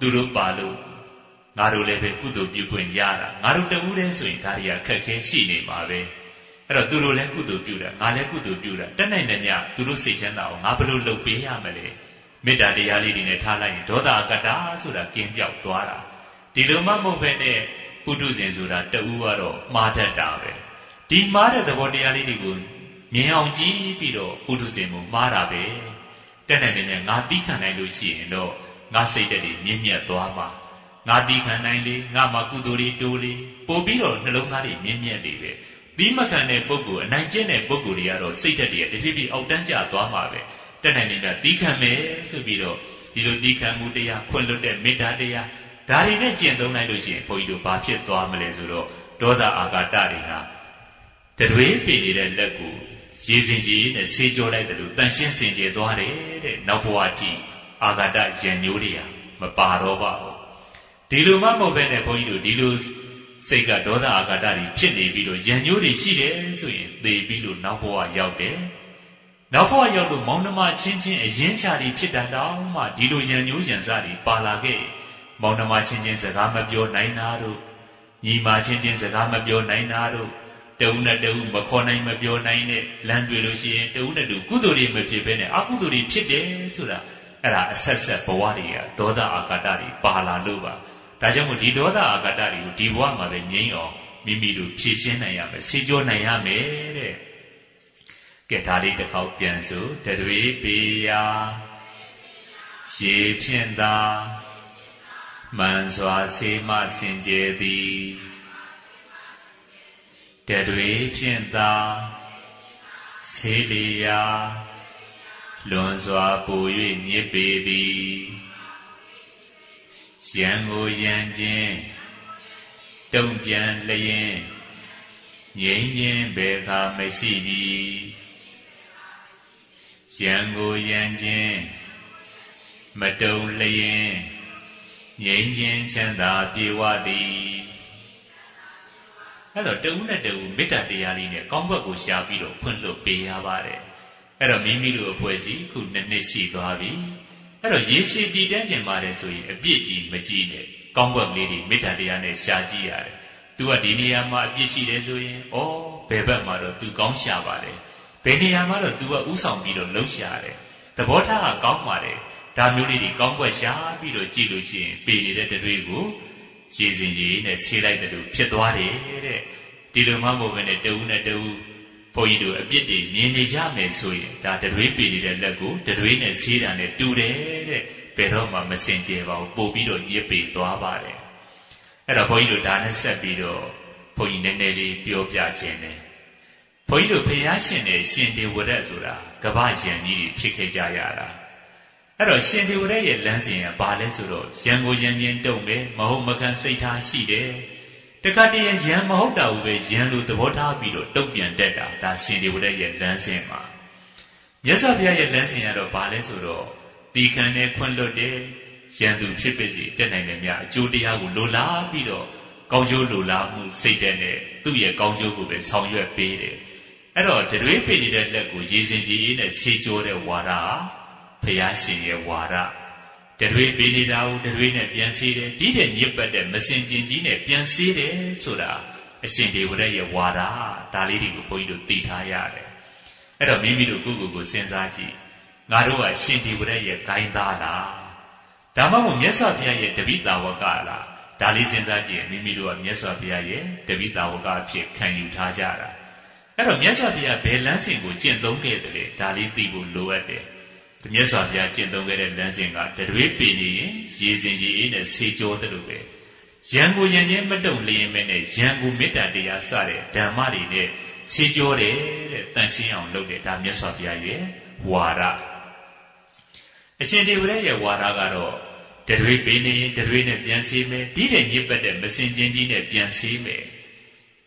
သူတို့ပါလို့ငါတို့လည်းပဲကုသိုလ်ပြုခွင့်ရတာငါတို့တဦးတည်းဆိုရင်ဒါတွေကခက်ခဲရှိနေမှာပဲ။အဲ့တော့သူတို့လည်းကုသိုလ်ပြုတာငါလည်းကုသိုလ်ပြုတာတက်နိုင်တဲ့ညသူတို့စိတ်ချမ်းသာအောင်ငါဘယ်လိုလုပ်ပေးရမလဲ။မေတ္တာတရားလေးတွေနဲ့ထားလိုက်ရင်ဒေါသကတ္တာဆိုတာကင်းပြောက်သွားတာ။ ဒီလိုမှမဟုတ်ပဲနဲ့ပုထုဇဉ်ဆိုတာတဦးကတော့မှားတတ်တာပဲ။ဒီမှားတဲ့သဘောတရားလေးတွေကိုမြင်အောင်ကြည့်ပြီးတော့ပုထုဇဉ်ကိုမှားတာပဲတက်နိုင်တယ်ငါတီးခံနိုင်လို့ရှိရင်တော့ငါစိတ်တက်တွေမြင့်မြတ်သွားမှာငါတီးခံနိုင်လေငါမှာကုသိုလ်တွေတိုးလေပို့ပြီးတော့နှလုံးသားတွေမြင့်မြတ်လေပဲတီးမခံတဲ့ပုဂ္ဂိုလ်အနိုင်ကျင့်တဲ့ပုဂ္ဂိုလ်တွေကတော့စိတ်တက်တွေတဖြည်းဖြည်းအောက်တန်းကျသွားမှာပဲတက်နိုင်တယ်တီးခံမယ်ဆိုပြီးတော့ဒီလိုတီးခံမှုတရားခွင့်လွတ်တဲ့မေတ္တာတရား ဒါတွေနဲ့ကျင့်သုံးလိုက်လို့ရှိရင်ဘုန်းကြီးတို့ဘာဖြစ်သွားမလဲဆိုတော့ဒေါသအာဃာတတွေဟာတတွေးပေနေတဲ့လက်ကိုရေစင်ကြီးနဲ့ဆေးကြောလိုက်တယ်လို့တန်ရှင်းစင်ကြယ်သွားတယ်တဲ့နောက်ဘဝတိအာဂတရံညိုးတွေကမပါတော့ပါဘူးဒီလိုမှမဟုတ်ဘဲနဲ့ဘုန်းကြီးတို့ဒီလိုစိတ်ကဒေါသအာဂတတွေဖြစ်နေပြီးတော့ရံညိုးတွေရှိတယ်ဆိုရင်သေပြီးလို့နောက်ဘဝရောက်တယ်နောက်ဘဝရောက်လို့မောင်နှမချင်းချင်းအရင်ချာတွေဖြစ်တတ်တော့မှဒီလိုရံညိုးရံစားတွေပါလာခဲ့ မောင်နှမချင်းချင်းစကားမပြောနိုင်တာတို့ညီမချင်းချင်းစကားမပြောနိုင်တာတို့တဦးနဲ့တဦးမခေါ်နိုင်မပြောနိုင်နဲ့လမ်းတွေ့လို့ရှိရင်တဦးနဲ့တူကုသိုလ်တွေမဖြစ်ဘဲနဲ့အကုသိုလ်တွေဖြစ်တယ်ဆိုတာအဲ့ဒါအဆက်ဆက်ဘဝတွေကဒေါသအာဃာတတွေပါလာလို့ပါဒါကြောင့်မို့ဒီဒေါသအာဃာတတွေကိုဒီဘဝမှာပဲငြိမ်းအောင်မိမိတို့ဖြည့်ရှင်းနိုင်ရမယ်ဆေးကြောနိုင်ရမယ်တဲ့ကဲဒါလေးတစ်ခေါက်ပြန်ဆိုတတွေပေယာရေဖြင့်သာ မှန်စွာဆေးမစင်ကြယ်သည်တတွေဖြင့်သာဆေးလီယာလွန်စွာပူ၍ညစ်ပေသည်ရန်ကိုရန်ခြင်းတုံ့ပြန်လျင်ငြိမ်းခြင်းဘေခါမရှိသည်ရန်ကိုရန်ခြင်းမတုံလျင် ငြိမ်းခြင်းချမ်းသာပြေဝသည်အဲ့တော့တဦးနဲ့တဦးမေတ္တာတရားလေးနဲ့ကောင်းဘက်ကိုရှာပြီးတော့ဖွင့်လို့ပေးရပါတယ်အဲ့တော့မိမိတို့အဖွဲ့စီခုနှစ်နှစ်ရှိသွားပြီအဲ့တော့ရေရှည်တည်တန်းကျင်ပါတယ်ဆိုရင်အပြစ်ကြီးမကြည့်နဲ့ကောင်းဘက်လေးတွေမေတ္တာတရားနဲ့ရှာကြည့်ရတယ်သူကဒီနေရာမှာအပြစ်ရှိတယ်ဆိုရင်ဩဘယ်ဘက်မှာတော့သူကောင်းရှာပါတယ်ဘယ်နေရာမှာတော့သူကဥဆောင်ပြီးတော့လှုပ်ရှာတယ်သဘောထားကကောင်းပါတယ် ဒါမျိုးလေးတွေကောင်းကွက်ရှာပြီးတော့ကြည့်လို့ရှိရင်ပေနေတဲ့တွေကိုရည်စင်ရည်နဲ့ဆေးလိုက်တဲ့လူဖြစ်သွားတယ်တဲ့ဒီလိုမှမဟုတ်ဘဲနဲ့တဦးနဲ့တဦးဘုန်းကြီးတို့အပြစ်တွေမြင်နေကြမယ်ဆိုရင်ဒါတရွေးပေနေတဲ့လက်ကိုတရွေးနဲ့ဆေးတာနဲ့တူတယ်တဲ့ဘယ်တော့မှမစင်ကြယ်ပါဘူးပို့ပြီးတော့ရစ်ပေသွားပါတယ်အဲ့တော့ဘုန်းကြီးတို့ဒါနဲ့ဆက်ပြီးတော့ဘုန်းကြီးနည်းနည်းလေးပြောပြခြင်းတယ်ဘုန်းကြီးတို့ဖျားရှင်တဲ့ရှင်ဒေဝရက်ဆိုတာကပ္ပယံကြီးဖြစ်ခဲ့ကြရတာ အဲ့တော့ရှင်ဒေဝရရဲ့လမ်းစဉ်ကဘာလဲဆိုတော့ရံကိုရံချင်းတုံပဲမဟုတ်မကန်စိတ်ထားရှိတယ်တခါတည်းရံမဟုတ်တာဘူးပဲရံလိုသဘောထားပြီးတော့တုတ်ပြန်တတ်တာဒါရှင်ဒေဝရရဲ့လမ်းစဉ်ပါမြတ်စွာဘုရားရဲ့လမ်းစဉ်ကတော့ဘာလဲဆိုတော့ဒီခံနဲ့ခွင့်လွတ်တယ်ရံသူဖြစ်ဖြစ်စီတက်နိုင်တယ်များအကျိုးတရားကိုလိုလားပြီးတော့ကောင်းကျိုးလိုလားမှုစိတ်တဲ့နဲ့သူ့ရဲ့ကောင်းကျိုးကိုပဲဆောင်ရွက်ပေးတယ်အဲ့တော့တရွေးပိနေတဲ့လက်ကိုရည်စင်ကြည်အေးနဲ့ဆေးကြောတဲ့ဝါဒ ဖရာရှင်ရဲ့ဝါဒတရွေပေးနေတာကိုတရွေနဲ့ပြန်စီးတယ်ဒီတဲ့ညစ်ပတ်တဲ့မစင်ကျင်ကြီးနဲ့ပြန်စီးတယ်ဆိုတာအရှင်ဒေဝရရဲ့ဝါဒဒါလေးတွေကိုဘုန်းကြီးတို့သိထားရတယ်အဲ့တော့မိမိတို့ကိုယ့်ကိုယ်ကိုစဉ်းစားကြည့်ငါတို့ကရှင်ဒေဝရရဲ့ဂိုင်းသားလားဒါမှမဟုတ်မြတ်စွာဘုရားရဲ့တပိတာဝကလားဒါလေးစဉ်းစားကြည့်မိမိတို့ကမြတ်စွာဘုရားရဲ့တပိတာဝကအဖြစ်ခံယူထားကြတာအဲ့တော့မြတ်စွာဘုရားဘယ်လမ်းစဉ်ကိုကျင့်သုံးခဲ့တယ်လဲဒါလေးသိဖို့လိုအပ်တယ် မြတ်စွာဘုရားကျင့်သုံးခဲ့တဲ့လမ်းစဉ်ကတရွေးပင်နေရင်ရေစင်ရေအေးနဲ့ဆေးကြောတယ်လို့ပဲရန်ကိုရန်ချင်းမတုံလျင်ပဲနဲ့ရန်ကိုမေတ္တာတရားစတဲ့ဓမ္မတွေနဲ့ဆေးကြောတယ်တဲ့တန်ရှင်းအောင်လုပ်တယ်ဒါမြတ်စွာဘုရားရဲ့ဝါဒအရှင်ဒေဝရရဲ့ဝါဒကတော့တရွေးပင်နေရင်တရွေးနဲ့ပြန်ဆေးမယ်ဒီတဲ့ညစ်ပတ်တဲ့မစင်ချင်းကြီးနဲ့ပြန်ဆေးမယ်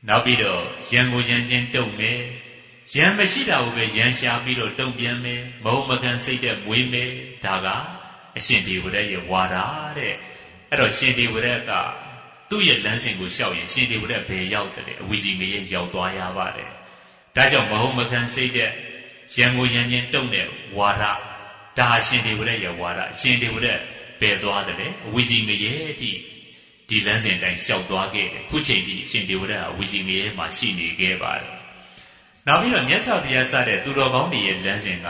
နောက်ပြီးတော့ရန်ကိုရန်ချင်းတုံမယ် ရံမရှိတာကိုပဲရံရှာပြီးတော့တုံပြန်မယ်မဟုတ်မကန်စိတ်တဲ့မွေးမယ်ဒါကအရှင်ဒီဝရရဲ့ဝါဒတဲ့အဲ့တော့ရှင်ဒီဝရကသူ့ရဲ့လမ်းစဉ်ကိုရှောက်ရင်ရှင်ဒီဝရဘယ်ရောက်တယ်အဝီစီငရဲ့ရောက်သွားရပါတယ်ဒါကြောင့်မဟုတ်မကန်စိတ်တဲ့ရန်ကိုရန်ချင်းတုံတဲ့ဝါဒဒါအရှင်ဒေဝရရဲ့ဝါဒအရှင်ဒေဝရပယ်သွားတယ်အဝီစီငရေတိဒီလမ်းစဉ်တိုင်းလျှောက်သွားခဲ့တယ်ခုချိန်ဒီအရှင်ဒေဝရအဝီစီငရေမှာရှိနေခဲ့ပါတယ် နောက်ပြီးတော့မြတ်စွာဘုရားစတဲ့သူတော်ကောင်းတွေရဲ့လမ်းစဉ်က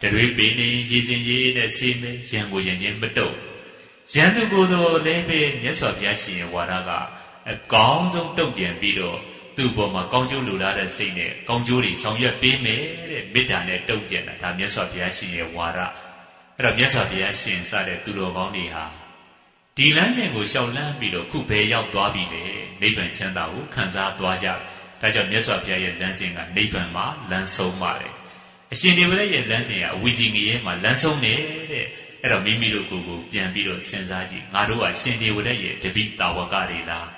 တရွေပေနေရည်စင်ရေးတဲ့ဆေးမဲရန်ကိုရန်ချင်းမတုတ်ရန်သူကိုယ်တော်လည်းပဲမြတ်စွာဘုရားရှင်ရဲ့ဝါဒကအကောင်းဆုံးတုံ့ပြန်ပြီးတော့သူ့ဘောမှာကောင်းကျိုးလိုလားတဲ့စိတ်နဲ့ကောင်းကျိုးတွေဆောင်ရွက်ပေးမယ်တဲ့မေတ္တာနဲ့တုံ့ပြန်တာဒါမြတ်စွာဘုရားရှင်ရဲ့ဝါဒအဲ့တော့မြတ်စွာဘုရားရှင်စတဲ့သူတော်ကောင်းတွေဟာဒီလမ်းစဉ်ကိုရှောက်လန်းပြီးတော့ခုဘယ်ရောက်သွားပြီလေနိဗ္ဗာန်ချမ်းသာကိုခံစားသွားကြ ဒါကြောင့်မြတ်စွာဘုရားရဲ့လမ်းစဉ်ကနိဗ္ဗာန်မှာလမ်းဆုံးပါတယ်အရှင်ဒီဝရရဲ့လမ်းစဉ်ကအဝီစီငရဲမှာလမ်းဆုံးနေတဲ့အဲ့တော့မိမိတို့ကိုယ်ကိုပြန်ပြီးတော့စဉ်းစားကြည့်ငါတို့ကရှင်ဒီဝရရဲ့တပိတာဝကတွေလား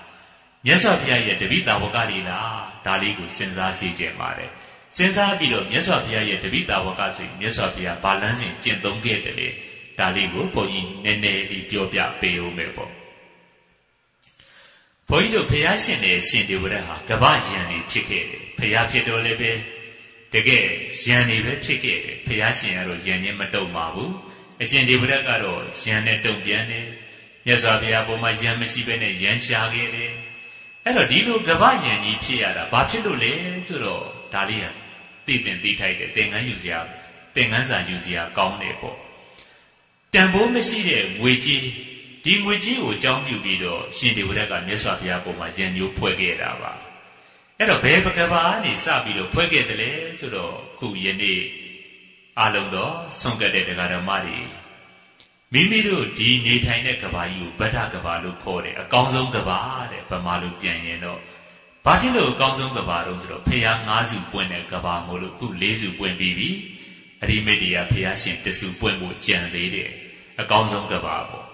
မြတ်စွာဘုရားရဲ့တပိတာဝကတွေလားဒါလေးကိုစဉ်းစားကြည့်ကြပါတယ်စဉ်းစားပြီးတော့မြတ်စွာဘုရားရဲ့တပိတာဝကဆိုရင်မြတ်စွာဘုရားဘာလန်းစဉ်ကျင့်သုံးခဲ့တယ်လေဒါလေးကိုဘုန်းကြီးနည်းနည်းလေးပြောပြပေးဦးမယ်ပေါ့ ဘုန်းကြီးတို့ဘုရားရှင်တဲ့ရှင်ဒေဝရဟာကပ္ပယံနေဖြစ်ခဲ့တယ်ဘုရားဖြစ်တော်လည်းပဲတကယ်ယံနေပဲဖြစ်ခဲ့တယ်ဘုရားရှင်ကတော့ယံချင်းမတုံပါဘူးအရှင်ဒေဝရကတော့ယံနဲ့တုံပြန်တယ်မြတ်စွာဘုရားပုံမှာယံမရှိဘဲနဲ့ယံရှာခဲ့တယ်အဲ့တော့ဒီလိုကပ္ပယံကြီးဖြစ်ရတာဘာဖြစ်လို့လဲဆိုတော့ဒါလေးဟာသိတင်သိထိုက်တယ်သင်္ကန်းယူစရာသင်္ကန်းစာယူစရာကောင်းတယ်ပေါ့တန်ဖိုးမရှိတဲ့ငွေကြီး ဒီငွေကြီးကိုအကြောင်းပြုပြီးတော့ရှင်ဒေဝရကမြတ်စွာဘုရားပုံမှာယံမျိုးဖွဲ့ခဲ့တာပါအဲ့တော့ဘယ်ပကဘာကနေစပြီးတော့ဖွဲ့ခဲ့တယ်လဲဆိုတော့ခုယနေ့အလုံးတော့ဆုံးကတဲ့တရားဓမ္မတွေမိမိတို့ဒီနေထိုင်တဲ့ကဘာကြီးကိုဗဒ္ဓကဘာလို့ခေါ်တယ်အကောင်းဆုံးကဘာတဲ့ဗမာလိုပြန်ရင်တော့ဘာဖြစ်လို့အကောင်းဆုံးကဘာတော့ဆိုတော့ဖះ၅စုပွင့်တဲ့ကဘာမို့လို့ခု၄စုပွင့်ပြီးပြီအရိမိတ်တရားဖះရှင်တစုပွင့်ဖို့ကြံသေးတယ်အကောင်းဆုံးကဘာပေါ့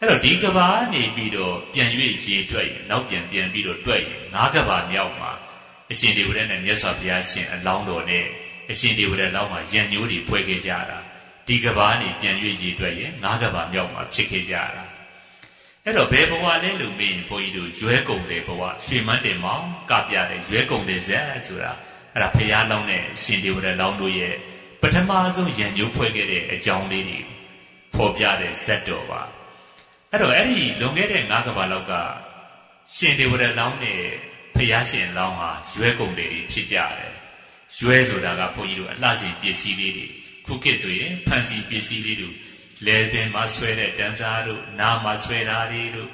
အဲ့တော့ဒီကဘာနေပြီးတော့ပြန်၍ရေတွက်ရင်နောက်ပြန်ပြန်ပြီးတော့တွက်ရင်ငါးကဘာမြောက်မှာအရှင်ဒေဝရနဲ့မြတ်စွာဘုရားရှင်အလောင်းတော်နဲ့အရှင်ဒေဝရလောင်းမှာရံညိုးတွေဖွဲ့ခဲ့ကြတာဒီကဘာနေပြန်၍ရေတွက်ရင်ငါးကဘာမြောက်မှာဖြစ်ခဲ့ကြတာအဲ့တော့ဘယ်ဘဝလဲလို့မေးရင်ဘုန်းကြီးတို့ရွဲကုန်တဲ့ဘဝရွှေမန်းတင်မောင်ကပြတဲ့ရွဲကုန်တဲ့ဇက်ဆိုတာအဲ့ဒါဘုရားလောင်းနဲ့ရှင်ဒေဝရလောင်းတို့ရဲ့ပထမဆုံးရံညိုးဖွဲ့ခဲ့တဲ့အကြောင်းလေးတွေဖော်ပြတဲ့ဇက်တော်ပါ အဲ့တော့အဲ့ဒီလွန်ခဲ့တဲ့၅ကဘာလောက်ကရှင်ဒေဝရလောင်းနဲ့ဖျားရှင်လောင်းဟာရွဲကုန်တယ်ဖြစ်ကြတယ်ရွဲဆိုတာကဘုန်းကြီးတို့အလှစီပစ္စည်းလေးတွေခုခေတ်ဆိုရင်ဖန်စီပစ္စည်းလေးတို့လဲပင်မှာဆွဲတဲ့တန်းစားတို့နားမှာဆွဲတာတွေတို့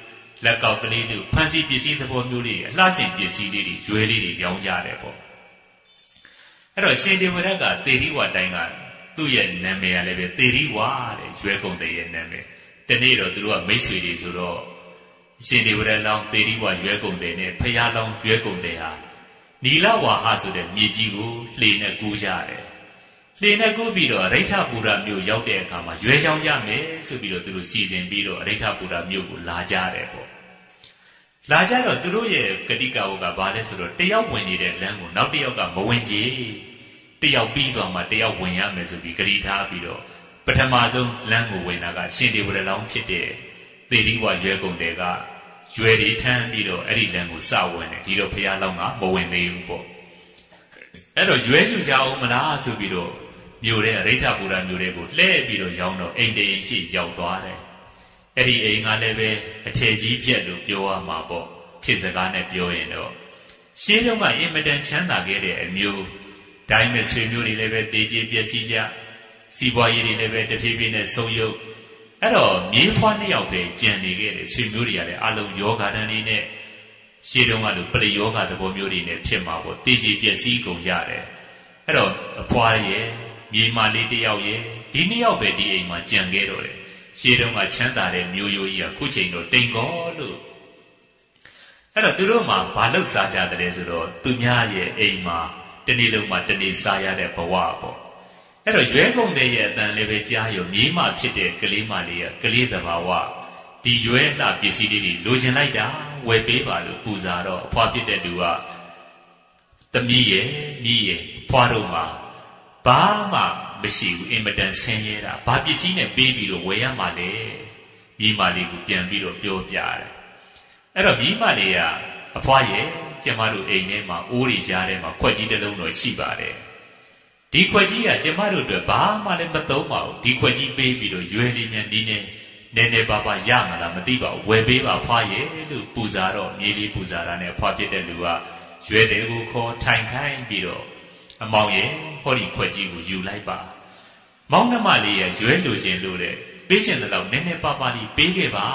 လက်ကောက်ကလေးတို့ဖန်စီပစ္စည်းသဘောမျိုးလေးအလှရှင်ပစ္စည်းလေးတွေရွဲလေးတွေရောင်းကြတယ်ပေါ့အဲ့တော့ရှင်ဒေဝရကသေရိဝတိုင်းကသူ့ရဲ့နာမည်ကလည်းပဲသေရိဝတဲ့ရွဲကုန်တဲ့ရဲ့နာမည် တနေ့တော့သူတို့ကမိတ်ဆွေတွေဆိုတော့အရှင်ဒေဝရလောင်းသေရိဝရွဲကုန်တဲ့နဲ့ဖရာလောင်းရွဲကုန်တဲ့ဟာနီလဝါဟဆိုတဲ့မြေကြီးကိုလှေနဲ့ကူးကြတယ်လှေနဲ့ကူးပြီးတော့အရိဋ္ဌပူရမြို့ရောက်တဲ့အခါမှာရွဲချောင်းကြမယ်ဆိုပြီးတော့သူတို့စီစဉ်ပြီးတော့အရိဋ္ဌပူရမြို့ကိုလာကြတယ်ပေါ့လာကြတော့သူတို့ရဲ့ကတိကဝကဘာလဲဆိုတော့တယောက်ဝင်နေတဲ့လမ်းကိုနောက်တစ်ယောက်ကမဝင်ကြတယောက်ပြီးသွားမှတယောက်ဝင်ရမယ်ဆိုပြီးဂရီထားပြီးတော့ ပထမဆုံးလမ်းကိုဝင်တာကရှင်ဒေဝရလောင်းဖြစ်တဲ့သေရိဝရွဲကုန်တဲ့ကရွယ်တွေထမ်းပြီးတော့အဲ့ဒီလမ်းကိုစဝင်တယ်ဒီတော့ဖះလောင်းကမဝင်သေးဘူးပေါ့အဲ့တော့ရွဲစုကြအောင်မလားဆိုပြီးတော့မြို့တဲ့အရိဋ္ဌပူရမြို့တဲ့ကိုလှည့်ပြီးတော့ရောင်းတော့အိမ်တရင်ရှိရောက်သွားတယ်အဲ့ဒီအိမ်ကလည်းပဲအထည်ကြီးပြက်လို့ပြောရမှာပေါ့ဖြစ်စကားနဲ့ပြောရင်တော့ရှင်းတော့ကအင်မတန်ချမ်းသာခဲ့တဲ့အမျိုးဒါပေမဲ့ဆွေမျိုးတွေလည်းပဲတေးကြီးပျက်စီးကြ စီးပွားရေးတွေလည်းပဲတဖြည်းဖြည်းနဲ့ဆုံးယုတ်အဲ့တော့မြေဖွားနှစ်ယောက်ပဲကြံနေခဲ့တယ်ဆွေမျိုးတွေကလည်းအလုံးယောဂါတန်နေနဲ့ရှေးတုန်းကလိုပရိယောဂသဘောမျိုးတွေနဲ့ဖြစ်မှာပေါ့တေးကြီးပျက်စီးကုန်ကြတယ်အဲ့တော့အဖွားရဲ့မြေမလေးတယောက်ရဲ့ဒီနှစ်ယောက်ပဲဒီအိမ်မှာကြံခဲ့တော့တယ်ရှေးတုန်းကချမ်းသာတဲ့မျိုးရိုးကြီးကခုချိန်တော့တိမ်ကောလို့အဲ့တော့သူတို့မှာဘာလို့စားကြတယ်ဆိုတော့သူများရဲ့အိမ်မှာတနေ့လုံးမှာတနေ့စားရတဲ့ဘဝပေါ့ အဲ့တော့ရွဲကုန်တဲ့ရဲ့အတန်လည်းပဲကြားရောမြေးမှဖြစ်တဲ့ကလေးမလေးရဲ့ကလေးသဘာဝဒီရွဲလှပစ္စည်းလေးတွေလိုချင်လိုက်တာဝယ်ပေးပါလို့ပူဇာတော့အဖွားဖြစ်တဲ့သူကသမီးရဲ့မိရဲ့ဖွားတို့မှာဘာမှမရှိဘူးအင်မတန်ဆင်းရဲတာဘာပစ္စည်းနဲ့ပေးပြီးတော့ဝယ်ရမှာလဲမိမလေးကိုပြန်ပြီးတော့ပြောပြတယ်အဲ့တော့မိမလေးကအဖွားရဲ့ကျမတို့အိမ်ထဲမှာအိုးတွေကြားထဲမှာခွက်ကြီးတစ်လုံးတော့ရှိပါတယ် ဒီခွက်ကြီးကကျမတို့အတွက်ဘာမှလည်းမသုံးပါဘူးဒီခွက်ကြီးပေးပြီးတော့ရွယ်လေးမြန်ဒီနေနည်းနည်းပါးပါးရမလားမသိပါဘူးဝယ်ပေးပါဖွားရဲ့လို့ပူဇာတော့မြေလေးပူဇာတာနဲ့ဖွားပြတဲ့လူကရွယ်တယ်ကိုခေါ်ထိုင်ခိုင်းပြီးတော့အမောင်ရဲ့ဟောဒီခွက်ကြီးကိုယူလိုက်ပါမောင်နှမလေးရဲ့ရွယ်လိုခြင်းလို့တဲ့ပေးခြင်းတော့နည်းနည်းပါးပါးလေးပေးခဲ့ပါ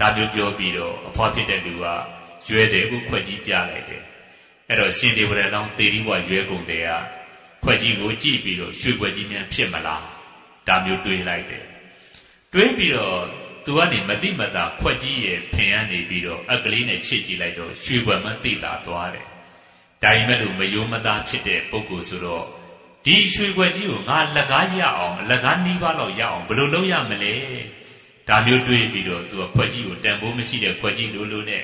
ဒါမျိုးပြောပြီးတော့အဖွားဖြစ်တဲ့လူကရွယ်တယ်ကိုခွက်ကြီးပြလိုက်တယ်အဲ့တော့ရှင်ဒေဝရလောင်းတေရီဝရွယ်ကုန်တဲ့က ခွက်ကြီးကိုကြည့်ပြီးတော့ရွှေခွက်ကြီးမြန်ဖြစ်မလားဒါမျိုးတွေးလိုက်တယ်တွေးပြီးတော့သူကနေမတိမတာခွက်ကြီးရဲ့ဖင်ကနေပြီးတော့အကလေးနဲ့ချစ်ကြည့်လိုက်တော့ရွှေခွက်မှသိတာသွားတယ်ဒါပေမဲ့လို့မယိုးမသားဖြစ်တဲ့ပုဂ္ဂိုလ်ဆိုတော့ဒီရွှေခွက်ကြီးကိုငါလက်ကားရအောင်လက်ကားနီးပါးလောက်ရအောင်ဘယ်လိုလုပ်ရမလဲဒါမျိုးတွေးပြီးတော့သူကခွက်ကြီးကိုတန်ဖိုးမရှိတဲ့ခွက်ကြီးလိုလိုနဲ့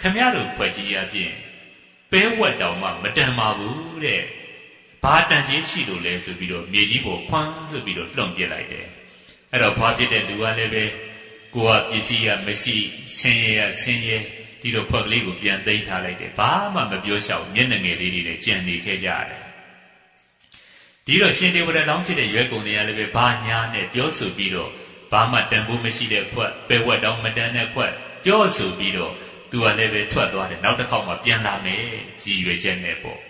ခမရတို့ခွက်ကြီးအပြင်ပဲဝက်တောင်မှမတန်ပါဘူးတဲ့ ဘာတန်ကြီးရှိလို့လဲဆိုပြီးတော့မြေကြီးပေါ်ခွန်းဆိုပြီးတော့လွန့်ပြစ်လိုက်တယ်အဲ့တော့ဖွာပြစ်တဲ့လူကလည်းပဲကိုကပစ္စည်းရမရှိဆင်းရဲရဆင်းရဲဒီလိုဖွက်ကလေးကိုပြန်သိမ်းထားလိုက်တယ်ဘာမှမပြောလျှောက်မျက်နှာငယ်လေးတွေနဲ့ကြံနေခဲ့ကြရတယ်ဒီတော့ရှင်ဒေဝရလောင်းဖြစ်တဲ့ရွယ်ကုန်တွေကလည်းပဲဘာညာနဲ့ပြောဆိုပြီးတော့ဘာမှတန်ဖိုးမရှိတဲ့ခွက်ပဲဝက်တောင်မတန်တဲ့ခွက်ပြောဆိုပြီးတော့သူကလည်းပဲထွက်သွားတယ်နောက်တစ်ခေါက်မှပြန်လာမယ်ကြီးရွယ်ချက်နဲ့ပေါ့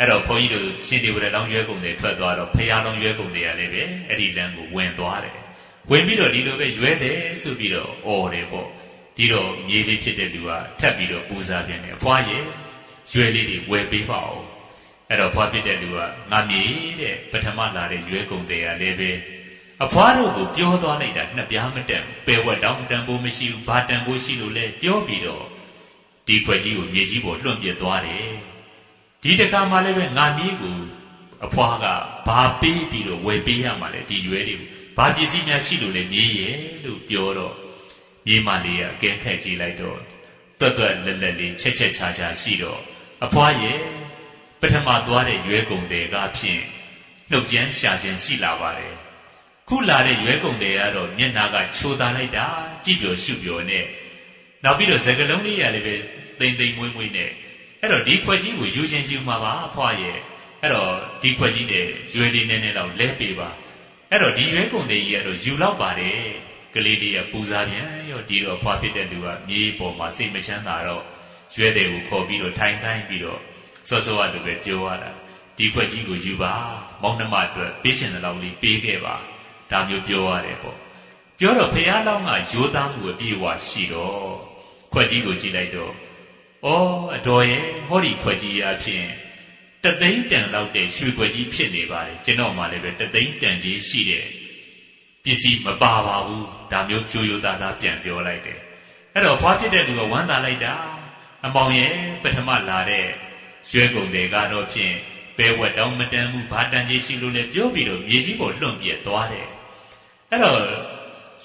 အဲ့တော့ဘုန်းကြီးတို့ရှင်ဒေဝရလောင်းရွဲကုန်တွေထွက်သွားတော့ဖရာလောင်းရွဲကုန်တွေကလည်းပဲအဲ့ဒီလမ်းကိုဝင်သွားတယ်ဝင်ပြီးတော့ဒီလိုပဲရွဲတယ်ဆိုပြီးတော့អော်တယ်ပေါ့ဒီတော့မြေလေးဖြစ်တဲ့လူကထပ်ပြီးတော့ပူဇာပြန်တယ်အဖွားရဲ့ရွဲလေးတွေဝယ်ပေးပါဦးအဲ့တော့ဖွားဖြစ်တဲ့လူကငါမြေတဲ့ပထမလာတဲ့ရွဲကုန်တွေကလည်းပဲအဖွားတို့ကိုပြောသွားလိုက်တာနှစ်ပြားမတက်ပယ်ဝက်တောင်တန်ဖိုးမရှိဘူးဘာတန်ဖိုးရှိလို့လဲပြောပြီးတော့ဒီခွက်ကြီးကိုမြေကြီးပေါ်လွှင့်ပြသွားတယ် ဒီတခါမှလည်းပဲငါမြေးကိုအဖွားကဘာပေးပြီးတော့ဝယ်ပေးရမှာလဲဒီရွယ်တွေကိုဘာပစ္စည်းများရှိလို့လဲမြေးရဲ့လို့ပြောတော့မြေးမလေးကအကဲခက်ကြည့်လိုက်တော့တွတ်တွတ်လက်လက်လေးချက်ချက်ချာချာရှိတော့အဖွားရဲ့ပထမသွားတဲ့ရွယ်ကုန်တွေကဖြင့်နှုတ်ကြမ်းရှာခြင်းရှိလာပါတယ်ခုလာတဲ့ရွယ်ကုန်တွေကတော့မျက်နာကချိုးသားလိုက်တာကြည့်ပြောရှုပြောနဲ့နောက်ပြီးတော့စကလုံးလေးရလည်းပဲတိမ်တိမ်မွေးမွေးနဲ့ အဲ့တော့ဒီခွက်ကြီးကိုယူချင်းယူမှာပါအဖွားရဲ့အဲ့တော့ဒီခွက်ကြီးနဲ့ရွယ်လေးနည်းနည်းတော့လဲပေးပါအဲ့တော့ဒီရွယ်ကုန်တွေကြီးကတော့ယူလောက်ပါတယ်ကလေးလေးကပူစားပြန်ရောဒီတော့ဖွားဖြစ်တဲ့လူကမြေပေါ်မှာစိတ်မချမ်းသာတော့ရွယ်တွေကိုခေါ်ပြီးတော့ထိုင်ခိုင်းပြီးတော့စောစောကတူပဲပြောရတာဒီခွက်ကြီးကိုယူပါမောင်နှမအတွက်ပေးရှင်တဲ့လောက်လေးပေးခဲ့ပါဒါမျိုးပြောရတယ်ပေါ့ပြောတော့ဘုရားလောင်းကရိုးသားမှုအပြည့်အဝရှိတော့ခွက်ကြီးကိုကြည့်လိုက်တော့ ဩအတော်ရဲ့ဟောဒီခွက်ကြီးအဖြစ်တသိန်းတန်လောက်တဲ့ရွှေခွက်ကြီးဖြစ်နေပါတယ်ကျွန်တော်မှလည်းပဲတသိန်းတန်ကြီးရှိတဲ့ပစ္စည်းမပါပါဘူးဒါမျိုးကြိုးရိုးသားသားပြန်ပြောလိုက်တယ်အဲ့တော့ဘွားဖြစ်တဲ့လူကဝမ်းသာလိုက်တာအမောင်ရဲ့ပထမလာတဲ့ရွှေကုန်တွေကတော့ဖြင့်ပဲဝက်တောင်မတန်ဘူးဘာတန်ကြီးရှိလို့လဲပြောပြီးတော့မြေကြီးပေါ်လွန့်ပြက်သွားတယ်အဲ့တော့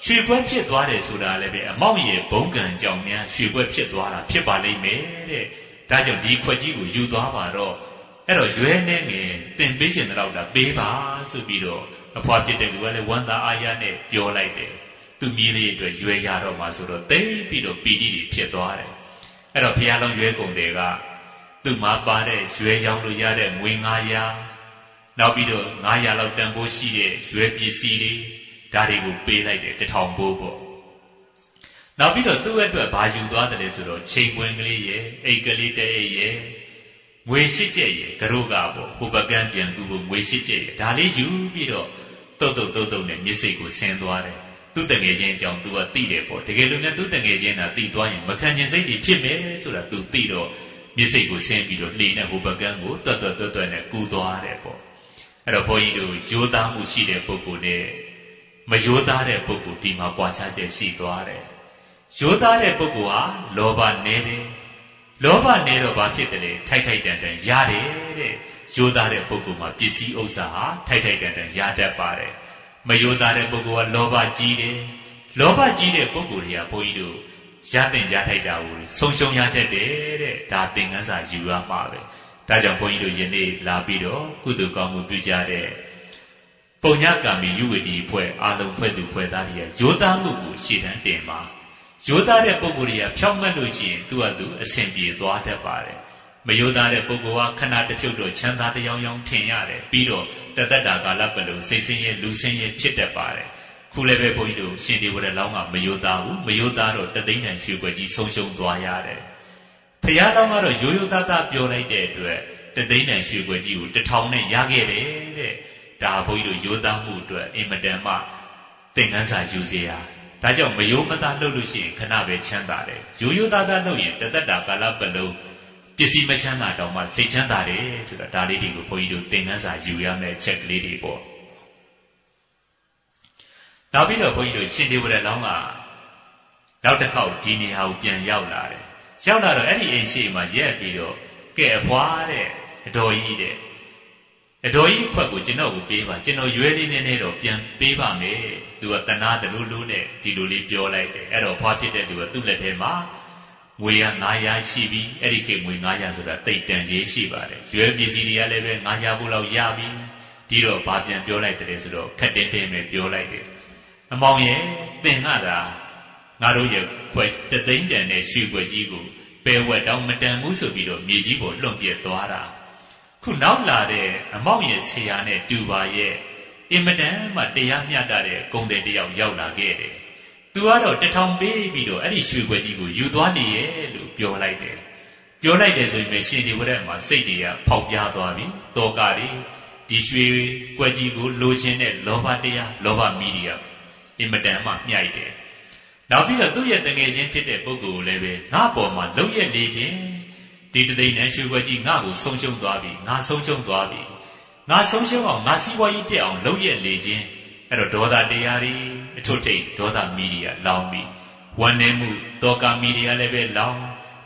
ရွှေပွဲဖြစ်သွားတယ်ဆိုတာလည်းပဲအမောက်ရဲ့ဘုံကံကြောင့်များရွှေပွဲဖြစ်သွားတာဖြစ်ပါလိမ့်မယ်တဲ့ဒါကြောင့်ဒီခွက်ကြီးကိုယူသွားပါတော့အဲ့တော့ရွဲနေငယ်တင်ပေးရှင်တော့တာပေးပါဆိုပြီးတော့အဖွားဖြစ်တဲ့လူကလည်းဝမ်းသာအားရနဲ့ပြောလိုက်တယ်သူမြေးလေးအတွက်ရွဲရတော့မှဆိုတော့တိတ်ပြီးတော့ပီတိတွေဖြစ်သွားတယ်အဲ့တော့ဘုရားလုံးရွဲကုန်တွေကသူ့မှာပါတဲ့ရွဲရောင်းလို့ရတဲ့ငွေ900နောက်ပြီးတော့900လောက်တန်ဖိုးရှိတဲ့ရွဲပစ္စည်းတွေ ဒါတွေကိုပေးလိုက်တယ်တထောင်ဘိုးပေါ့နောက်ပြီးတော့သူ့အတွက်ဘာယူသွားတယ်လဲဆိုတော့ချိန်ပွင့်ကလေးရဲ့အိတ်ကလေးတဲ့အိတ်ရဲ့ငွေရှိကျက်ရဲ့ကရုကပေါ့ဟိုပကန်းပြန်ကူဖို့ငွေရှိကျက်ရဲ့ဒါလေးယူပြီးတော့တုတ်တုတ်တုတ်တုတ်နဲ့မျက်စိကိုဆင်းသွားတယ်သူ့တငယ်ချင်းအကြောင်း तू ကသိတယ်ပေါ့တကယ်လို့များသူ့တငယ်ချင်းကသိသွားရင်မခံကျင်စိတ်တွေဖြစ်မယ်ဆိုတာ तू သိတော့မျက်စိကိုဆင်းပြီးတော့လှေနဲ့ဟိုပကန်းကိုတွတ်တွတ်တွတ်တွတ်နဲ့ကူသွားတယ်ပေါ့အဲ့တော့ဘုန်းကြီးတို့ရိုးသားမှုရှိတဲ့ပုဂ္ဂိုလ်နဲ့ မယိုးသားတဲ့ပုဂ္ဂိုလ်ဒီမှာကြွားချချက်ရှိသွားတယ်။ယိုးသားတဲ့ပုဂ္ဂိုလ်ဟာလောဘနည်းတယ်။လောဘနည်းတော့ဘာဖြစ်တယ်လဲထိုက်ထိုက်တန်တန်ရတယ်တဲ့။ယိုးသားတဲ့ပုဂ္ဂိုလ်မှာပစ္စည်းဥစ္စာဟာထိုက်ထိုက်တန်တန်ရတတ်ပါတယ်။မယိုးသားတဲ့ပုဂ္ဂိုလ်ကလောဘကြီးတယ်။လောဘကြီးတဲ့ပုဂ္ဂိုလ်တွေကဘုန်းကြီးတို့ရတဲ့ရထိုက်တာကိုဆုံးရှုံးရတတ်တယ်တဲ့။ဒါသင်္ကန်းစာယူရမှာပဲ။ဒါကြောင့်ဘုန်းကြီးတို့ယနေ့လာပြီးတော့ကုသိုလ်ကောင်းမှုပြုကြတဲ့ ပုံညကံမီယူဝတီဖွဲ့အာလုံးဖွဲ့သူဖွဲ့သားတွေကရိုးသားမှုကိုရှေ့တန်းတင်ပါရိုးသားတဲ့ပုံကိုယ်တွေကဖြောင့်မတ်လို့ရှိရင်သူ့ဟာသူအဆင်ပြေသွားတတ်ပါတယ်မယိုသားတဲ့ပုဂ္ဂိုလ်ကခဏတစ်ဖြုတ်တော့ချမ်းသာတရားရောင်ထင်ရတယ်ပြီးတော့တသက်တာကာလပတ်လုံးစိတ်ဆင်းရဲလူဆင်းရဲဖြစ်တတ်ပါတယ်ခုလည်းပဲဘုန်းကြီးတို့ရှင်ဒီဝရလောင်းကမယိုသားဘူးမယိုသားတော့တသိန်းတန်ရွှေွယ်ကြီးဆုံးရှုံးသွားရတယ်ဖရာလောင်းကတော့ရိုးရိုးသားသားပြောလိုက်တဲ့အတွက်တသိန်းတန်ရွှေွယ်ကြီးကိုတထောင်နဲ့ရခဲ့တယ်တဲ့ ဒါဘုန်းကြီးတို့ရိုးသားမှုအတွက်အင်မတန်မှသင်ခန်းစာယူစရာဒါကြောင့်မယိုးမသားလှုပ်လို့ရှိရင်ခဏပဲချမ်းသာတယ်ရိုးရိုးသားသားလှုပ်ရင်တသက်တာကာလပတ်လုံးပစ္စည်းမချမ်းသာတော့မှစိတ်ချမ်းသာတယ်ဆိုတော့ဒါလေးတွေကိုဘုန်းကြီးတို့သင်ခန်းစာယူရမယ့်ချက်ကလေးတွေပေါ့နောက်ပြီးတော့ဘုန်းကြီးတို့ရှင်ဒေဝရလောင်းကနောက်တစ်ခေါက်ဒီနေရာကိုပြန်ရောက်လာတယ်ရောက်လာတော့အဲ့ဒီအိမ်ရှိမှာရက်ပြီးတော့ကဲအဖွားတဲ့အတော်ကြီးတဲ့ အတော်ကြီးအခွက်ကိုကျွန်တော်ကိုပေးပါကျွန်တော်ရွယ်လေးနည်းနည်းတော့ပြန်ပေးပါမယ်သူကတနာတလူလူနဲ့ဒီလိုလေးပြောလိုက်တယ်အဲ့တော့ဖွားဖြစ်တဲ့သူကသူ့လက်ထဲမှာငွေရ900ရှိပြီအဲ့ဒီကိငွေ900ဆိုတာတိတ်တန်ကြီးရှိပါတယ်ရွယ်ပစ္စည်းတွေကလည်းပဲ900ဘုလောက်ရပြီဒီတော့ဘာပြန်ပြောလိုက်တယ်ဆိုတော့ခက်တင်းတင်းပဲပြောလိုက်တယ်အမောင်ရဲ့သင်ကသာငါတို့ရဲ့ခွဲတသိန်းတန်တဲ့ရွှေခွက်ကြီးကိုပယ်ဝက်တောင်မတန်ဘူးဆိုပြီးတော့မြေကြီးပေါ်လွန့်ပြက်သွားတာ ခုနောက်လာတဲ့အမောင်ရဲ့ဆရာနဲ့တူပါရဲ့အင်မတန်မှတရားမျှတတဲ့ဂုံတဲ့တယောက်ရောက်လာခဲ့တယ်။ तू ကတော့တထောင်ပေးပြီးတော့အဲ့ဒီရွှေခွက်ကြီးကိုယူသွားနေရဲ့လို့ပြောလိုက်တယ်။ပြောလိုက်တယ်ဆိုရင်ရှင်ဒီဝရက်မှာစိတ်တွေကဖောက်ပြားသွားပြီ။တောကတွေဒီရွှေခွက်ကြီးကိုလိုချင်တဲ့လောဘတရားလောဘမီဒီယာအင်မတန်မှမြှိုက်တယ်။နောက်ပြီးတော့သူ့ရဲ့တငယ်ချင်းဖြစ်တဲ့ပုဂ္ဂိုလ်လည်းပဲငါ့ပေါ်မှာလုံရက်နေခြင်း ဒီတသိန်းနဲ့ရွှေခွက်ကြီးငါ့ကိုဆုံးရှုံးသွားပြီငါဆုံးရှုံးသွားပြီငါဆုံးရှုံးအောင်ငါစီးပွားရေးပြက်အောင်လုပ်ရက်လေခြင်းအဲ့တော့ဒေါသတရားတွေအထွတ်ထိပ်ဒေါသမီဒီယာလောင်ပြီးဝမ်းနည်းမှုတောကမီဒီယာလည်းပဲလောင်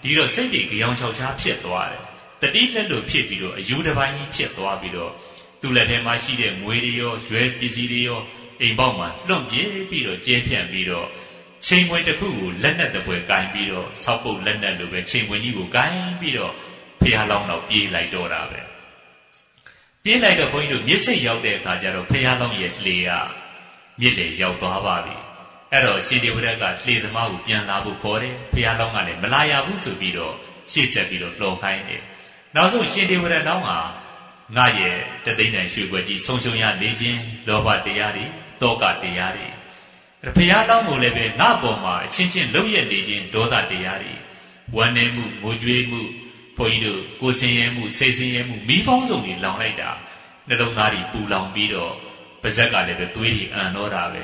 ဒီတော့စိတ်တွေကြောင်ချောက်ချားဖြစ်သွားတယ်တတိလက်လို့ဖြစ်ပြီးတော့အယူတစ်ပိုင်းကြီးဖြစ်သွားပြီးတော့သူ့လက်ထဲမှာရှိတဲ့ငွေတွေရောရွယ်ပစ္စည်းတွေရောအိမ်ပေါက်မှာလွန့်ပြေးပြီးတော့ကျဲပြန့်ပြီးတော့ ချိန်ဝင်တစ်ခုကိုလက်နဲ့တပွဲကင်ပြီးတော့ဆောက်ပုတ်လက်နဲ့လိုပဲချိန်ဝင်ကြီးကိုကင်ပြီးတော့ဖះလောင်းတော့ပြေးလိုက်တော့တာပဲပြေးလိုက်တော့ဘုန်းကြီးတို့မြစ်စိတ်ရောက်တဲ့အခါကျတော့ဖះလောင်းရဲ့လှေကမြစ်လေရောက်သွားပါပြီအဲ့တော့ရှင်ဒီဝရကလှေသမားကိုပြန်လာဖို့ခေါ်တယ်ဖះလောင်းကလည်းမလာရဘူးဆိုပြီးတော့ရှေ့ဆက်ပြီးတော့လှော်ခိုင်းတယ်နောက်ဆုံးရှင်ဒီဝရလောင်းကငါရဲ့တသိန်းတန်ရွှေွယ်ကြီးဆုံးရှုံးရနေခြင်းလောဘတရားတွေတောကတရားတွေ ဘုရားတောင်းကိုလည်းပဲငါ့ပေါ်မှာအချင်းချင်းလုံရက်နေခြင်းဒေါသတရားတွေဝမ်းနည်းမှုငိုကြွေးမှုဘုန်းကြီးတို့ကိုယ်စင်ရဲမှုစိတ်စင်ရဲမှုမိပေါင်းစုံတွေလောင်လိုက်တာနှလုံးသားတွေပူလောင်ပြီးတော့ပါဇက်ကလည်းပဲသွေးတွေအန်တော့တာပဲ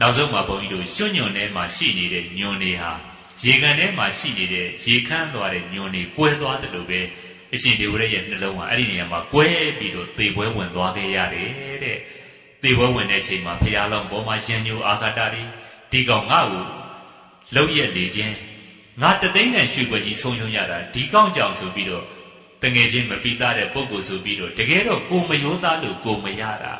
နောက်ဆုံးမှာဘုန်းကြီးတို့ကျွညွန်ထဲမှာရှိနေတဲ့ညွန်တွေဟာရေကန်ထဲမှာရှိနေတဲ့ရေခမ်းသွားတဲ့ညွန်တွေကွဲသွားတယ်လို့ပဲအရှင်ဒေဝရရဲ့နှလုံးဟာအဲ့ဒီနေရာမှာကွဲပြီးတော့သေပွဲဝင်သွားခဲ့ရတယ်တဲ့ သေပွဲဝင်တဲ့အချိန်မှာဖရာလောင်းပေါ်မှာရှင်ညိုအာဃာတတွေဒီကောင်ငါ့ကိုလှုပ်ရက်လေခြင်းငါတသိန်းနဲ့ရွှေွယ်ကြီးဆုံးရှုံးရတာဒီကောင်ကြောင့်ဆိုပြီးတော့တငယ်ချင်းမပိသားတဲ့ပုံကိုဆိုပြီးတော့တကယ်တော့ကိုမယိုးသားလို့ကိုမရတာ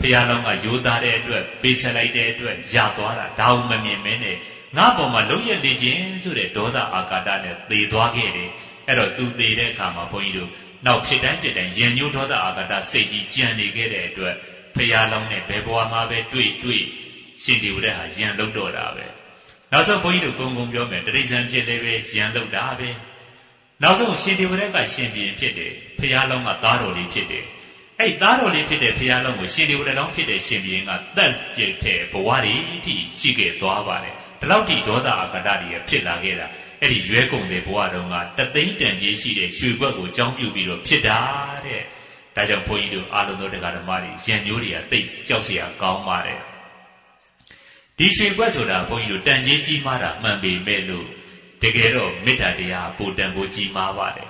ဖရာလောင်းကယိုးသားတဲ့အတွက်ပေးဆက်လိုက်တဲ့အတွက်ရသွားတာဒါမှမမြင်မင်းနဲ့ငါပေါ်မှာလှုပ်ရက်လေခြင်းဆိုတဲ့ဒေါသအာကာတနဲ့သေသွားခဲ့တယ်အဲ့တော့သူသေတဲ့အခါမှာဘုန်းကြီးတို့နောက်ဖြစ်တိုင်းဖြစ်တိုင်းယဉ်ညိုးဒေါသအာကာတစိတ်ကြီးကြံနေခဲ့တဲ့အတွက် ဖရာလောင်းနဲ့ဘယ်ဘဝမှာပဲတွေ့တွေ့ရှင်ဒီဝရဟာယံလုတ်တော့တာပဲနောက်ဆုံးဘုန်းကြီးတို့ကုံကုံပြောမယ်တရိစ္ဆာန်ဖြစ်လည်းပဲယံလုတ်တာပဲနောက်ဆုံးရှင်ဒီဝရကရှင်ပြန်ဖြစ်တယ်ဖရာလောင်းကသားတော်လေးဖြစ်တယ်အဲ့သားတော်လေးဖြစ်တဲ့ဖရာလောင်းကိုရှင်ဒီဝရလောင်းဖြစ်တဲ့ရှင်ပြန်ကတက်ပြည့်တဲ့ဘဝတွေအထိရှိခဲ့သွားပါတယ်ဒီလောက်ထိဒေါသအာကတတွေဖြစ်လာခဲ့တာအဲ့ဒီရွဲကုန်တဲ့ဘဝတုန်းကတသိန်းတန်ကြီးရှိတဲ့ရွှေဘွက်ကိုကြောင်းပြုပြီးတော့ဖြစ်တာတဲ့ ဒါကြောင့်ဘုန်းကြီးတို့အားလုံးတို့တရားဓမ္မတွေရံညိုးတွေကတိတ်ကြောက်စရာကောင်းပါတယ်ဒီရွှေဘွက်ဆိုတာဘုန်းကြီးတို့တန်ကြီးကြီးမားတာမှန်ပေမဲ့လို့တကယ်တော့မေတ္တာတရားပူတန်ဖို့ကြီးမားပါတယ်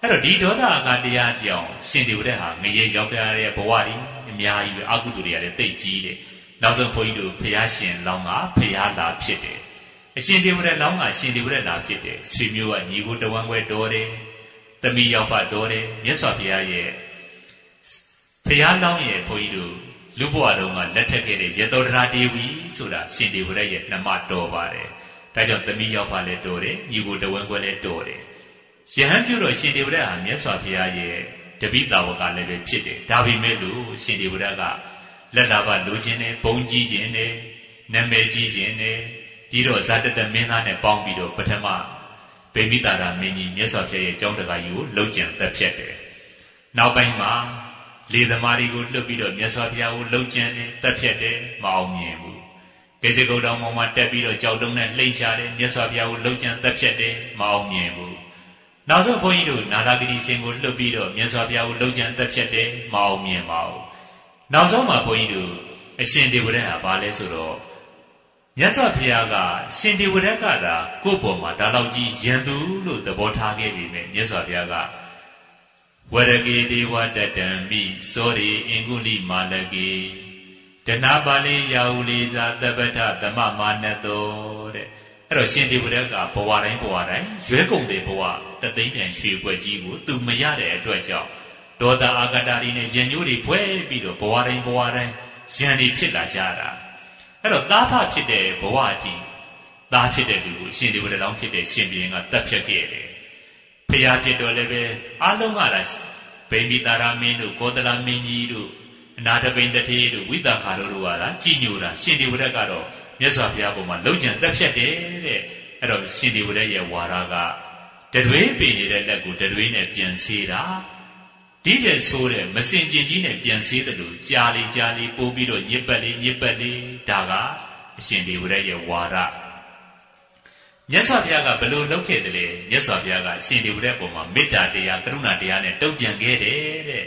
အဲ့တော့ဒီဒေါသကတရားကြောင့်ရှင်ဒီဝတဲ့ဟာငရေရောက်ပြရတဲ့ဘဝကြီးအများကြီးပဲအကုသိုလ်တွေကလည်းတိတ်ကြီးတယ်နောက်ဆုံးဘုန်းကြီးတို့ဖရာရှင်လောင်းကဖရာလာဖြစ်တယ်အရှင်ဒီဝတဲ့လောင်းကရှင်ဒီဝတဲ့လာဖြစ်တယ်ဆွေမျိုးကညီကိုတဝမ်းခွဲတော်တယ်တမီးရောက်ဖတ်တော်တယ်မြတ်စွာဘုရားရဲ့ ဖះလောင်းရဲ့ဘုန်းကြီးတို့လူဘဝတုန်းကလက်ထက်ခဲ့တဲ့ရတောဒရာဒေဝီဆိုတာရှင်ဒီဝရက်ရဲ့နှမတော်ပါတယ်ဒါကြောင့်သမီးရောက်ဖလည်းတော်တယ်ညီကိုတဝမ်းခွဲလည်းတော်တယ်ယဟန်ပြုတော့ရှင်ဒီဝရက်ဟာမြတ်စွာဘုရားရဲ့တပိတာဝကလည်းပဲဖြစ်တယ်ဒါပေမဲ့လို့ရှင်ဒီဝရကလက်လာပါလိုချင်တယ်ဘုံကြီးခြင်းတယ်နာမည်ကြီးခြင်းတယ်ဒီတော့ဇာတတမင်းသားနဲ့ပေါင်းပြီးတော့ပထမဗိမိတာရာမင်းကြီးမြတ်စွာဘုရားရဲ့ကြောင်းတကာကြီးကိုလှုပ်ကြံတက်ဖြတ်တယ်နောက်ပိုင်းမှာ လေသမားတွေကိုလွတ်ပြီးတော့မြတ်စွာဘုရားကိုလှုပ်ကြံတယ်တက်ဖြတ်တယ်မအောင်မြင်ဘူးကေစကုတ်တော်မှာတက်ပြီးတော့ကြောက်တုံးနဲ့လှိမ့်ချတယ်မြတ်စွာဘုရားကိုလှုပ်ကြံတက်ဖြတ်တယ်မအောင်မြင်ဘူးနောက်ဆုံးဘုန်းကြီးတို့နာသာဂတိရှင်ကိုလွတ်ပြီးတော့မြတ်စွာဘုရားကိုလှုပ်ကြံတက်ဖြတ်တယ်မအောင်မြင်ပါဘူးနောက်ဆုံးမှာဘုန်းကြီးတို့အရှင်ဒေဝရဟာဘာလဲဆိုတော့မြတ်စွာဘုရားကရှင်ဒေဝရကသာကိုယ့်ပေါ်မှာဒါလောက်ကြီးယံသူလို့သဘောထားခဲ့ပြီမြတ်စွာဘုရားက ဝရကေဒေဝတတံမိစောရိအင်္ဂုလိမာလကေတဏပါလိယာဟုလေးစာတပ္ပထသမမာနတောတဲ့အဲ့တော့ရှင်ဒေဝရကဘဝတိုင်းဘဝတိုင်းရွဲကုန်တဲ့ဘဝတသိမ့်တန်ရွှေပွဲကြီးကိုသူမရတဲ့အတွက်ကြောင့်ဒေါသအာဂတာတွေနဲ့ယဉ်ညိုးတွေဖွဲပြီးတော့ဘဝတိုင်းဘဝတိုင်းယံတွေဖြစ်လာကြတာအဲ့တော့သားဖဖြစ်တဲ့ဘဝအထိသားဖြစ်တဲ့လူကိုရှင်ဒေဝရလောင်းဖြစ်တဲ့ရှင်ဘီရင်ကတတ်ဖြတ်ခဲ့တယ် ဖျားဖြစ်တော့လည်းပဲအလုံးကလားဗိမိတာရမင်းတို့ကောသလမင်းကြီးတို့အနာတပိန်တထေးတို့ဝိသခါတို့တို့ကလားကြည်ညိုတာရှင်ဒေဝရကတော့မြတ်စွာဘုရားပေါ်မှာလုံခြံတက်ဖြတ်တယ်တဲ့အဲ့တော့ရှင်ဒေဝရရဲ့ဝါရကတတွေးပင်နေတဲ့လက်ကိုတတွေးနဲ့ပြန်ဆေးတာဒီတဲ့ဆိုးတဲ့မစင်ကျင်ကြီးနဲ့ပြန်ဆေးတယ်လို့ကြာလေကြာလေပိုးပြီးတော့ညစ်ပတ်လေညစ်ပတ်လေဒါကအရှင်ဒေဝရရဲ့ဝါရ မြတ်စွာဘုရားကဘယ်လိုလုပ်ခဲ့တယ်လဲမြတ်စွာဘုရားကအရှင်ဒေဝရပုံမှာမေတ္တာတရားကရုဏာတရားနဲ့တုံ့ပြန်ခဲ့တယ်တဲ့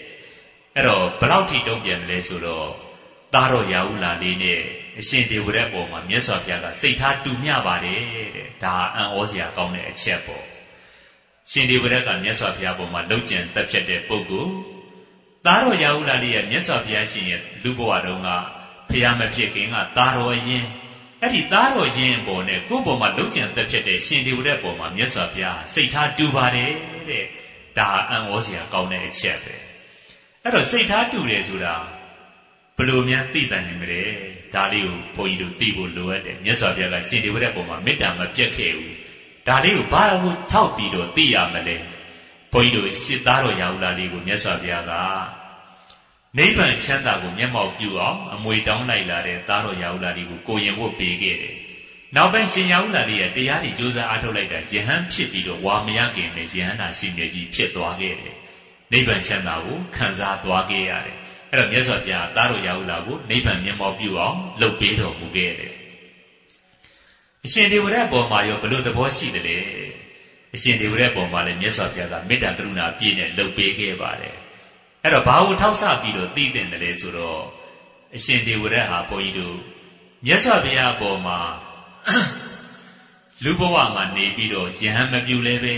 အဲ့တော့ဘယ်လောက်ထိတုံ့ပြန်တယ်လဲဆိုတော့သားတော်ရာဟုလာလေးနဲ့အရှင်ဒေဝရပုံမှာမြတ်စွာဘုရားကစိတ်ထားတူမျှပါတယ်တဲ့ဒါအံ့ဩစရာကောင်းတဲ့အချက်ပေါ့ရှင်ဒေဝရကမြတ်စွာဘုရားပေါ်မှာလုံကျင်တက်ဖြတ်တဲ့ပုဂ္ဂိုလ်သားတော်ရာဟုလာလေးရဲ့မြတ်စွာဘုရားရှင်ရဲ့လူဘဝတုန်းကဖះမဖြစ်ခင်ကသားတော်ရင် အဲ့ဒီသားတော်ရင်ပေါ်နဲ့ကိုယ့်ပေါ်မှာလုံကျင်တက်ဖြတ်တဲ့ရှင်ဒေဝရပေါ်မှာမြတ်စွာဘုရားစိတ်ထားတူပါတယ်တဲ့ဒါအံ့ဩစရာကောင်းတဲ့အချက်ပဲအဲ့တော့စိတ်ထားတူတယ်ဆိုတာဘလို့များသိတတ်နေမလဲဒါလေးကိုဘုန်းကြီးတို့သိဖို့လိုအပ်တယ်မြတ်စွာဘုရားကရှင်ဒေဝရပေါ်မှာမေတ္တာမပြတ်ခဲ့ဘူးဒါလေးကိုဘာလို့ထောက်ပြီးတော့သိရမလဲဘုန်းကြီးတို့ရှစ်သားတော်ရာဟုလာလေးကိုမြတ်စွာဘုရားက နိဗ္ဗာန်ချမ်းသာကိုမျက်မှောက်ပြုအောင်အမွေတောင်းလိုက်လာတဲ့သားတော်ရာဟုလာလေးကိုကိုရင်ဝတ်ပေးခဲ့တယ်နောက်ပိုင်းရှင်ရာဟုလာလေးရဲ့တရားတွေကြိုးစားအားထုတ်လိုက်တာယဟန်ဖြစ်ပြီးတော့ဝါမရခင်ပဲယဟန်နာရှင်မြတ်ကြီးဖြစ်သွားခဲ့တယ်နိဗ္ဗာန်ချမ်းသာကိုခံစားသွားခဲ့ရတယ်အဲ့တော့မြတ်စွာဘုရားသားတော်ရာဟုလာကိုနိဗ္ဗာန်မျက်မှောက်ပြုအောင်လုပ်ပေးတော်မူခဲ့တယ်အရှင်ဒေဝရပေါ်မှာရောဘလို့သဘောရှိတယ်လေအရှင်ဒေဝရပေါ်မှာလည်းမြတ်စွာဘုရားကမေတ္တာကရုဏာပြည့်နဲ့လှုပ်ပေးခဲ့ပါတယ် အဲ့တော့ဘာလို့ထောက်ဆပြီးတော့သိတဲ့တယ်လဲဆိုတော့အရှင်ဒေဝရဟာဘုန်းကြီးတို့မြတ်စွာဘုရားပေါ်မှာလူဘဝမှာနေပြီးတော့ယဟန်မပြူလဲပဲ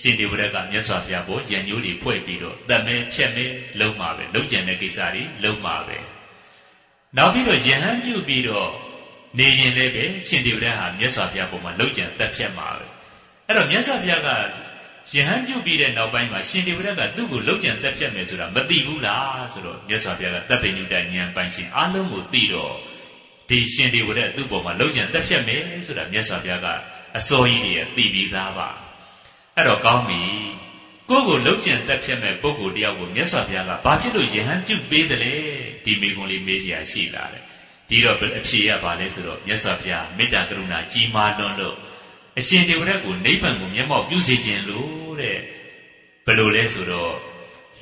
ရှင်ဒေဝရကမြတ်စွာဘုရားကိုယဉ်ညိုးတွေဖွဲ့ပြီးတော့တတ်မဲဖြက်မဲလုံးမှာပဲလုံးကျန်တဲ့ကိစ္စတွေလုံးမှာပဲနောက်ပြီးတော့ယဟန်ပြုပြီးတော့နေရင်လည်းပဲရှင်ဒေဝရဟာမြတ်စွာဘုရားပုံမှာလုံးကျန်တက်ဖြတ်မှာပဲအဲ့တော့မြတ်စွာဘုရားက ယဟန်ပြုတ်ပြီးတဲ့နောက်ပိုင်းမှာရှင်ဒီဝရကသူ့ကိုလှုပ်ကြံတက်ဖြတ်မယ်ဆိုတာမသိဘူးလားဆိုတော့မြတ်စွာဘုရားကတပ်ပိညုတဉာဏ်ပိုင်ရှင်အလုံးကိုသိတော့ဒီရှင်ဒီဝရသူ့ပေါ်မှာလှုပ်ကြံတက်ဖြတ်မယ်ဆိုတာမြတ်စွာဘုရားကအစောကြီးတွေသိပြီးသားပါအဲ့တော့ကောင်းပြီကိုယ်ကိုလှုပ်ကြံတက်ဖြတ်မဲ့ပုဂ္ဂိုလ်တယောက်ကိုမြတ်စွာဘုရားကဘာဖြစ်လို့ယဟန်ပြုတ်ပေးတယ်လဲဒီမိကွန်လေးမေးစရာရှိလာတယ်ဒီတော့အဖြေရပါလဲဆိုတော့မြတ်စွာဘုရားမေတ္တာကရုဏာကြီးမားလွန်းလို့ အရှင်ဒေဝရတ်ကိုနိဗ္ဗာန်ကိုမျက်မှောက်ပြုစေခြင်းလို့တဲ့ဘယ်လိုလဲဆိုတော့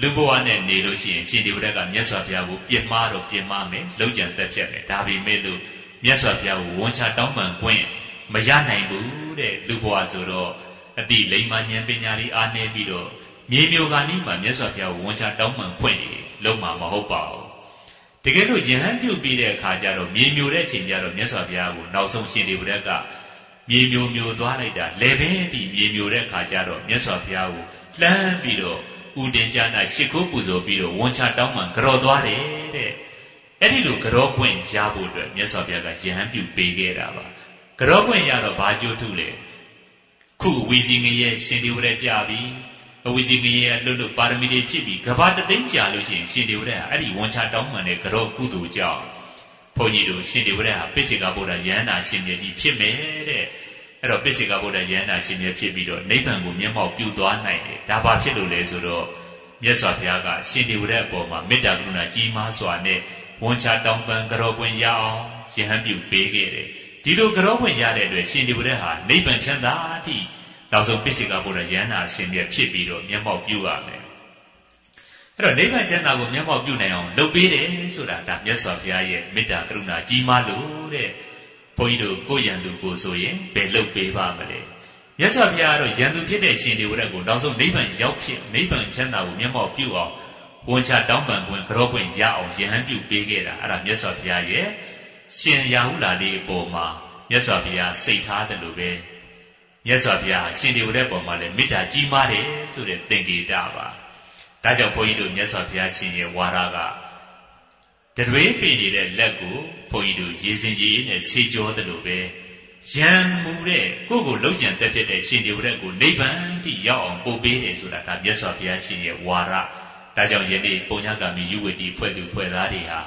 လူဘဝနဲ့နေလို့ရှိရင်ရှင်ဒေဝရတ်ကမြတ်စွာဘုရားကိုပြစ်မှားတော့ပြစ်မှားမယ်လှုပ်ကြံတက်ဖြတ်မယ်ဒါပေမဲ့လို့မြတ်စွာဘုရားကိုဝန်ချတောင်းပန်ခွင့်မရနိုင်ဘူးတဲ့လူဘဝဆိုတော့အတိလိမ္မာဉာဏ်ပညာတွေအားနည်းပြီးတော့မြေမျိုးကနီးမှာမြတ်စွာဘုရားကိုဝန်ချတောင်းပန်ခွင့်လုံးမှာမဟုတ်ပါဘူးတကယ်လို့ယဟန်ပြုတ်ပြီးတဲ့အခါကျတော့မြေမျိုးတဲ့အချိန်ကျတော့မြတ်စွာဘုရားကိုနောက်ဆုံးရှင်ဒီဘုရက်က မြေမျိုးမျိုးသွားလိုက်တာလေပင်ဒီမြေမျိုးတဲ့အခါကျတော့မြတ်စွာဘုရားကိုလှမ်းပြီးတော့ဥတင်ကြနာရှ िख ိုးပူဇော်ပြီးတော့ဝန်ချတောင်းပန်ကြော်သွားတယ်တဲ့အဲ့ဒီလိုကြောခွင့်ရဖို့အတွက်မြတ်စွာဘုရားကယဟန်ပြုတ်ပေးခဲ့တာပါကြောခွင့်ရတော့ဘာကြိုးထုလဲခုဝီစီငရဲ့ရှင်ဒီဝရကြပြီအဝီစီငရဲ့လွတ်လွတ်ပါရမီတွေဖြစ်ပြီးကဘာတသိန်းကြာလို့ရှိရင်ရှင်ဒီဝရကအဲ့ဒီဝန်ချတောင်းမှန်တဲ့ကြောကုသိုလ်ကြောင့် ဘုန်းကြီးတို့ရှင်ဒီဝရဟာပိစိကဗုဒ္ဓယန္တာရှင်မြတ်ကြီးဖြစ်မယ်တဲ့အဲ့တော့ပိစိကဗုဒ္ဓယန္တာရှင်မြတ်ဖြစ်ပြီးတော့နိဗ္ဗာန်ကိုမျက်မှောက်ပြုသွားနိုင်တယ်ဒါဘာဖြစ်လို့လဲဆိုတော့မြတ်စွာဘုရားကရှင်ဒီဝရအပေါ်မှာမေတ္တာကရုဏာကြီးမားစွာနဲ့ဝန်ချတောင်းပန်ကြောပွင့်ရအောင်ယဟန်ပြုပေးခဲ့တယ်ဒီလိုကြောပွင့်ရတဲ့အတွက်ရှင်ဒီဝရဟာနိဗ္ဗာန်ချမ်းသာအထိနောက်ဆုံးပိစိကဘုရားယန္တာအရှင်မြတ်ဖြစ်ပြီးတော့မျက်မှောက်ပြုရမယ် အဲ့တော့နိဗ္ဗာန်ချမ်းသာကိုမျက်မှောက်ပြုနိုင်အောင်လုပ်ပေးတယ်ဆိုတာဒါမြတ်စွာဘုရားရဲ့မေတ္တာကရုဏာကြီးမားလို့တဲ့ဘုန်းကြီးတို့ကိုယံသူကိုဆိုရင်ဘယ်လုပ်ပေးပါမလဲမြတ်စွာဘုရားကတော့ယံသူဖြစ်တဲ့ရှင်ဒီဝရတ်ကိုနောက်ဆုံးနိဗ္ဗာန်ရောက်ဖြစ်နိဗ္ဗာန်ချမ်းသာကိုမျက်မှောက်ပြုအောင်ဝန်ချတောင်းပန်ခွင့်ကြောခွင့်ရအောင်ယဟန်ပြုပေးခဲ့တာအဲ့ဒါမြတ်စွာဘုရားရဲ့ရှင်ရာဟုလာလေးအပေါ်မှာမြတ်စွာဘုရားစိတ်ထားတယ်လို့ပဲမြတ်စွာဘုရားရှင်ဒီဝရတ်ပေါ်မှာလည်းမေတ္တာကြီးမားတယ်ဆိုတဲ့သင်္ကေတပါ ဒါကြောင့်ဘုန်းကြီးတို့မြတ်စွာဘုရားရှင်ရဲ့ဝါဒကတတွေးပေနေတဲ့လက်ကိုဘုန်းကြီးတို့ရေစင်ကြီးနဲ့ဆေးကြောတယ်လို့ပဲရံမူတဲ့ကိုယ့်ကိုလုံခြံတက်ဖြစ်တဲ့ရှင်ဒီဝရက်ကိုနိဗ္ဗာန်တိရောက်အောင်ပို့ပေးတယ်ဆိုတာဒါမြတ်စွာဘုရားရှင်ရဲ့ဝါဒဒါကြောင့်ယနေ့ပုံညာကံမီယူဝတီဖွဲ့သူဖွဲ့သားတွေဟာ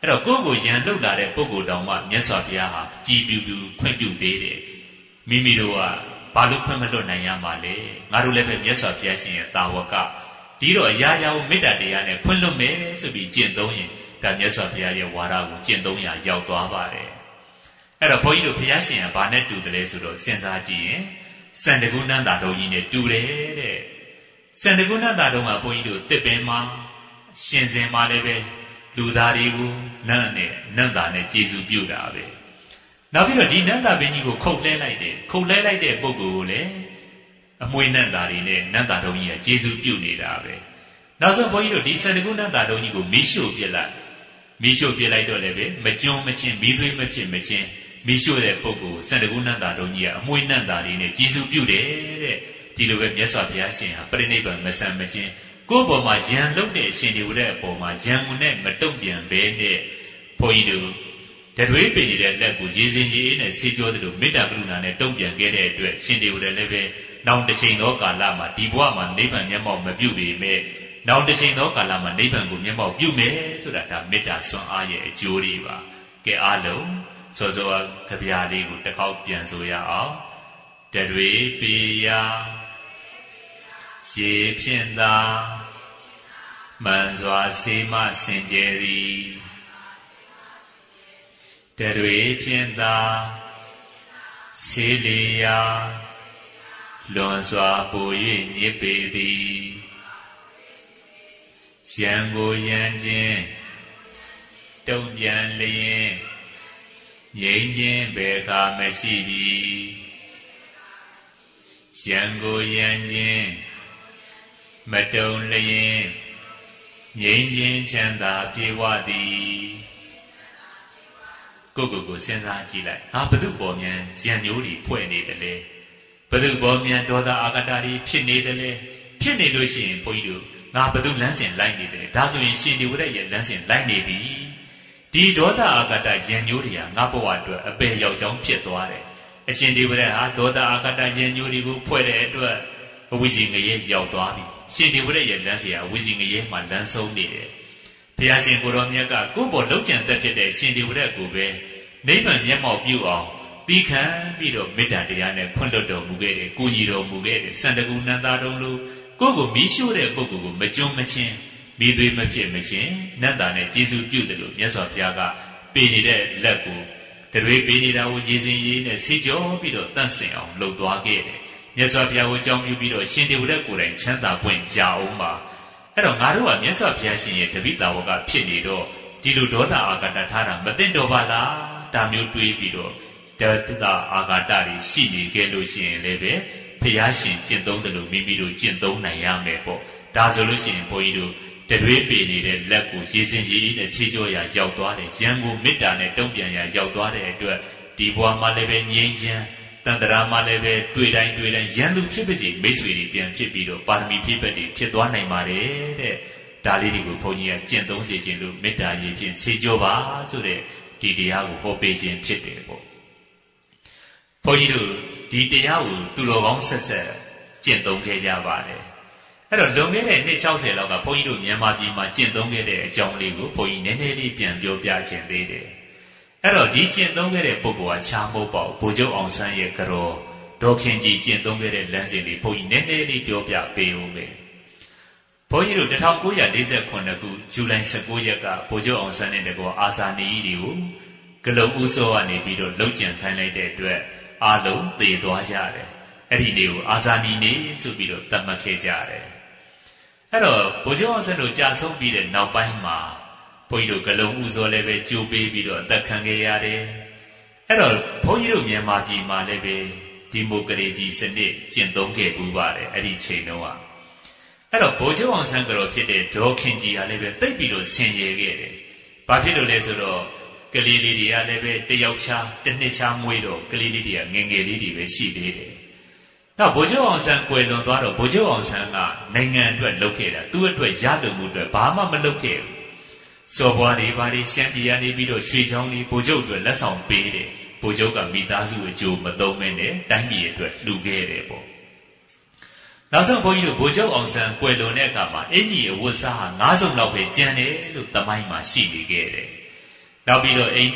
အဲ့တော့ကိုယ့်ကိုယံလုတ်လာတဲ့ပုဂ္ဂိုလ်တောင်မှမြတ်စွာဘုရားဟာကြည်ပြူပြူခွင့်ပြုပေးတယ်မိမိတို့ကဘာလို့ခွင့်မလွတ်နိုင်ရမှာလဲငါတို့လည်းပဲမြတ်စွာဘုရားရှင်ရဲ့တာဝက ဒီတော့အရာရာကိုမေတ္တာတရားနဲ့ခွင့်လွတ်မယ်ဆိုပြီးကျင့်သုံးရင်ဒါမြတ်စွာဘုရားရဲ့ဝါဒကိုကျင့်သုံးရရောက်သွားပါတယ်အဲ့တော့ဘုန်းကြီးတို့ဘုရားရှင်ကဘာနဲ့တူတယ်လဲဆိုတော့စဉ်းစားကြည့်ရင်စန္ဒကုဏ္ဍတာတော်ကြီးနဲ့တူတယ်တဲ့စန္ဒကုဏ္ဍတာတော်မှာဘုန်းကြီးတို့တစ်ပင်မှာရှင်စင်မှာလည်းပဲလူသားတွေကိုနတ်နဲ့နတ်သားနဲ့ကျေစုပြုတာပဲနောက်ပြီးတော့ဒီနတ်သားပင်ကြီးကိုခုတ်လဲလိုက်တယ်ခုတ်လဲလိုက်တဲ့ပုဂ္ဂိုလ်ကိုလည်း အမွေနတ်သားတွေနဲ့နတ်သားတော်ကြီးကကျေစုပြုနေတာပဲနောက်ဆုံးဘုန်းကြီးတို့ဒီစန္ဒကုဏ္ဍတာတော်ကြီးကိုမိရှို့ပြစ်လိုက်မိရှို့ပြစ်လိုက်တော့လည်းပဲမကျွန်းမချင်းမိသွေးမဖြစ်မချင်းမိရှို့တဲ့ပုဂ္ဂိုလ်စန္ဒကုဏ္ဍတာတော်ကြီးကအမွေနတ်သားတွေနဲ့ကျေစုပြုတယ်တဲ့ဒီလိုပဲမြတ်စွာဘုရားရှင်ဟာပြိဋိဘံမဆံမချင်းကိုယ့်ဘော်မှာယံလုံးတဲ့အရှင်ဒီဝတဲ့အပေါ်မှာယံမှုနဲ့မတုံ့ပြန်ဘဲနဲ့ဘုန်းကြီးတို့တတွေးပင်နေတဲ့လက်ကိုရေစင်ကြီးနဲ့ဆေးကြောသလိုမေတ္တာကရုဏာနဲ့တုံ့ပြန်ခဲ့တဲ့အတွက်ရှင်ဒီဝတဲ့လည်းပဲ နောက်တစ်ချိန်သောကာလမှာဒီဘဝမှာနိဗ္ဗာန်မျက်မှောက်မပြုပေမဲ့နောက်တစ်ချိန်သောကာလမှာနိဗ္ဗာန်ကိုမျက်မှောက်ပြုမယ်ဆိုတာဒါမေတ္တာဆွမ်းအားရဲ့အကျိုးတွေပါကဲအားလုံးစောစောကဗျာလေးကိုတစ်ခေါက်ပြန်ဆိုရအောင်တတွေပေယာရေဖြင့်သာမှန်စွာစေမစင်ကြယ်သည်တတွေဖြင့်သာစေလီယာ လွန်စွာပူ၍ညစ်ပေသည်ရန်ကိုရန်ခြင်းတုံ့ပြန်လျင်ငြိမ်းခြင်းဘယ်ကမရှိပြီရန်ကိုရန်ခြင်းမတုံလျင်ငြိမ်းခြင်းချမ်းသာပြေဝသည်ကိုကိုကိုစဉ်းစားကြည့်လိုက်ငါဘု து ပေါ်မြန်ရန်မျိုးတွေဖွဲ့နေတယ်လေ ဘု து ပေါ်မြန်ဒေါသအာကတာတွေဖြစ်နေတယ်လေဖြစ်နေလို့ရှိရင်ဘုန်းကြီးတို့ငါဘု து လမ်းစဉ်လိုက်နေတယ်ဒါဆိုရင်ရှင်ဒီဝရရဲ့လမ်းစဉ်လိုက်နေပြီဒီဒေါသအာကတယဉ်ညိုးတွေကငါဘဝအတွက်အပေရောက်ကြောင်းဖြစ်သွားတယ်အရှင်ဒီဝရဟာဒေါသအာကတယဉ်ညိုးတွေကိုဖွဲ့တဲ့အတွက်အဝိဇ္ဇင်ငရဲရောက်သွားပြီရှင်ဒီဝရရဲ့လမ်းစီဟာအဝိဇ္ဇင်ငရဲမှာလမ်းဆုံးနေတယ်ဘုရားရှင်ကိုရောမြတ်ကကိုယ့်ဘောလုံးကြံသက်ဖြစ်တဲ့ရှင်ဒီဝရကိုပဲနိဗ္ဗာန်မျက်မှောက်ပြုအောင် ပြီးခံပြီးတော့မေတ္တာတရားနဲ့ခွင့်လွှတ်တော်မူခဲ့တယ်ကိုကြီးတော်မူခဲ့တယ်စန္ဒကူနန္တာတော်လိုကိုယ့်ကိုမီးရှို့တဲ့ပုဂ္ဂိုလ်ကိုမကြုံမချင်းမိသွေးမဖြစ်မချင်းနတ်တာနဲ့ကျေးဇူးပြုတယ်လို့မြတ်စွာဘုရားကပေးနေတဲ့လက်ကိုတရွေပေးနေတာကိုရည်စင်ရည်နဲ့စီကြောပြီးတော့တန့်စင်အောင်လှုပ်သွားခဲ့တယ်မြတ်စွာဘုရားကိုကြောင်းပြုပြီးတော့ရှင်တေဝရက်ကိုယ်တိုင်ချမ်းသာပွင့်ရအောင်ပါအဲ့တော့ငါတို့ကမြတ်စွာဘုရားရှင်ရဲ့တပိတာဝကဖြစ်နေတော့ဒီလိုဒေါသအာကတထားတာမသိတော့ပါလားဒါမျိုးတွေးပြီးတော့ ဒေါသအာကတတွေရှိနေခဲ့လို့ရှိရင်လည်းပဲဘုရားရှင်ကျင့်သုံးတယ်လို့မိမိတို့ကျင့်သုံးနိုင်ရမယ်ပေါ့ဒါဆိုလို့ရှိရင်ဘုန်းကြီးတို့တရွေးပေနေတဲ့လက်ကိုရေစင်ကြီးနဲ့ခြေကြောရာရောက်သွားတယ်ရန်ကိုမေတ္တာနဲ့တုံ့ပြန်ရာရောက်သွားတဲ့အတွက်ဒီဘဝမှာလည်းပဲငြိမ်းချမ်းတန်တရာမှာလည်းပဲတွေ့တိုင်းတွေ့တိုင်းရန်သူဖြစ်ပါစေမိတ်ဆွေတွေပြန်ဖြစ်ပြီးတော့ပါရမီဖြစ်ပတ်တွေဖြစ်သွားနိုင်ပါတယ်တဲ့ဒါလေးတွေကိုဘုန်းကြီးကကျင့်သုံးစေခြင်းလို့မေတ္တာရည်ဖြင့်ခြေကြောပါဆိုတဲ့ဒီတရားကိုဟောပေးခြင်းဖြစ်တယ်ပေါ့ ဘုန်းကြီးတို့ဒီတရားကိုသူတော်ကောင်းဆက်ဆက်ကျင့်သုံးခဲ့ကြပါတယ်အဲ့တော့လွန်ခဲ့တဲ့နှစ်60လောက်ကဘုန်းကြီးတို့မြန်မာပြည်မှာကျင့်သုံးခဲ့တဲ့အကြောင်းလေးကိုဘုန်းကြီးနည်းနည်းလေးပြန်ပြောပြခြင်းသေးတယ်အဲ့တော့ဒီကျင့်သုံးခဲ့တဲ့ပုဂ္ဂိုလ်ကချားမဟုတ်ပါဘူးဘိုလ်ချုပ်အောင်ဆန်းရဲ့ကြောဒေါခင်ကြီးကျင့်သုံးခဲ့တဲ့လမ်းစဉ်လေးဘုန်းကြီးနည်းနည်းလေးပြောပြပေးဦးမယ်ဘုန်းကြီးတို့1948ခုဇူလိုင်19ရက်ကဗိုလ်ချုပ်အောင်ဆန်းနဲ့တကောအာဇာနည်ကြီးတွေကိုဂလုံဦးစောကနေပြီးတော့လှုပ်ကြံခိုင်းလိုက်တဲ့အတွက် အားလုံးသေသွားကြတယ်အဲ့ဒီနေ့ကိုအာဇာနည်နေ့ဆိုပြီးတော့သတ်မှတ်ခဲ့ကြတယ်အဲ့တော့ဘုရားအောင်ဆန်းတို့ကြာဆုံးပြီးတဲ့နောက်ပိုင်းမှာဘုန်းကြီးတို့ကလုံဥဇော်လည်းပဲကြိုးပေးပြီးတော့အသက်ခံခဲ့ရတယ်အဲ့တော့ဘုန်းကြီးတို့မြန်မာပြည်မှာလည်းပဲဒီမိုကရေစီစနစ်ကျင့်သုံးခဲ့ပူပါတယ်အဲ့ဒီချိန်တုန်းကအဲ့တော့ဗိုလ်ချုပ်အောင်ဆန်းကတော်ဖြစ်တဲ့ဒေါခင်ကြီးကလည်းပဲတိတ်ပြီးတော့ဆင်ရေခဲ့တယ်ဘာဖြစ်လို့လဲဆိုတော့ ကလေးလေးတွေကလည်းပဲတယောက်ချာတစ်နှစ်ချာမွေးတော့ကလေးလေးတွေကငငယ်လေးတွေပဲရှိသေးတယ်နောက်ဗိုလ်ချုပ်အောင်ဆန်းကွယ်လွန်သွားတော့ဗိုလ်ချုပ်အောင်ဆန်းကနိုင်ငံအတွက်လုပ်ခဲ့တာသူ့အတွက်ရတုံမှုအတွက်ဘာမှမလုပ်ခဲ့ဘူးစော်ဘွားတွေဘာတွေရှမ်းပြည်ကနေပြီးတော့ရွှေချောင်းတွေဗိုလ်ချုပ်အတွက်လက်ဆောင်ပေးတယ်ဗိုလ်ချုပ်ကမိသားစုအကျိုးမသုံးမနဲ့တိုင်းပြည်အတွက်လှူခဲ့တယ်ပေါ့နောက်ဆုံးဘုန်းကြီးတို့ဗိုလ်ချုပ်အောင်ဆန်းကွယ်လွန်တဲ့အခါမှာအင်ကြီးအဝတ်စားဟာ၅စုံလောက်ပဲကျန်တယ်လို့သမိုင်းမှာရှိနေခဲ့တယ် နောက်ပြီးတော့အိမ်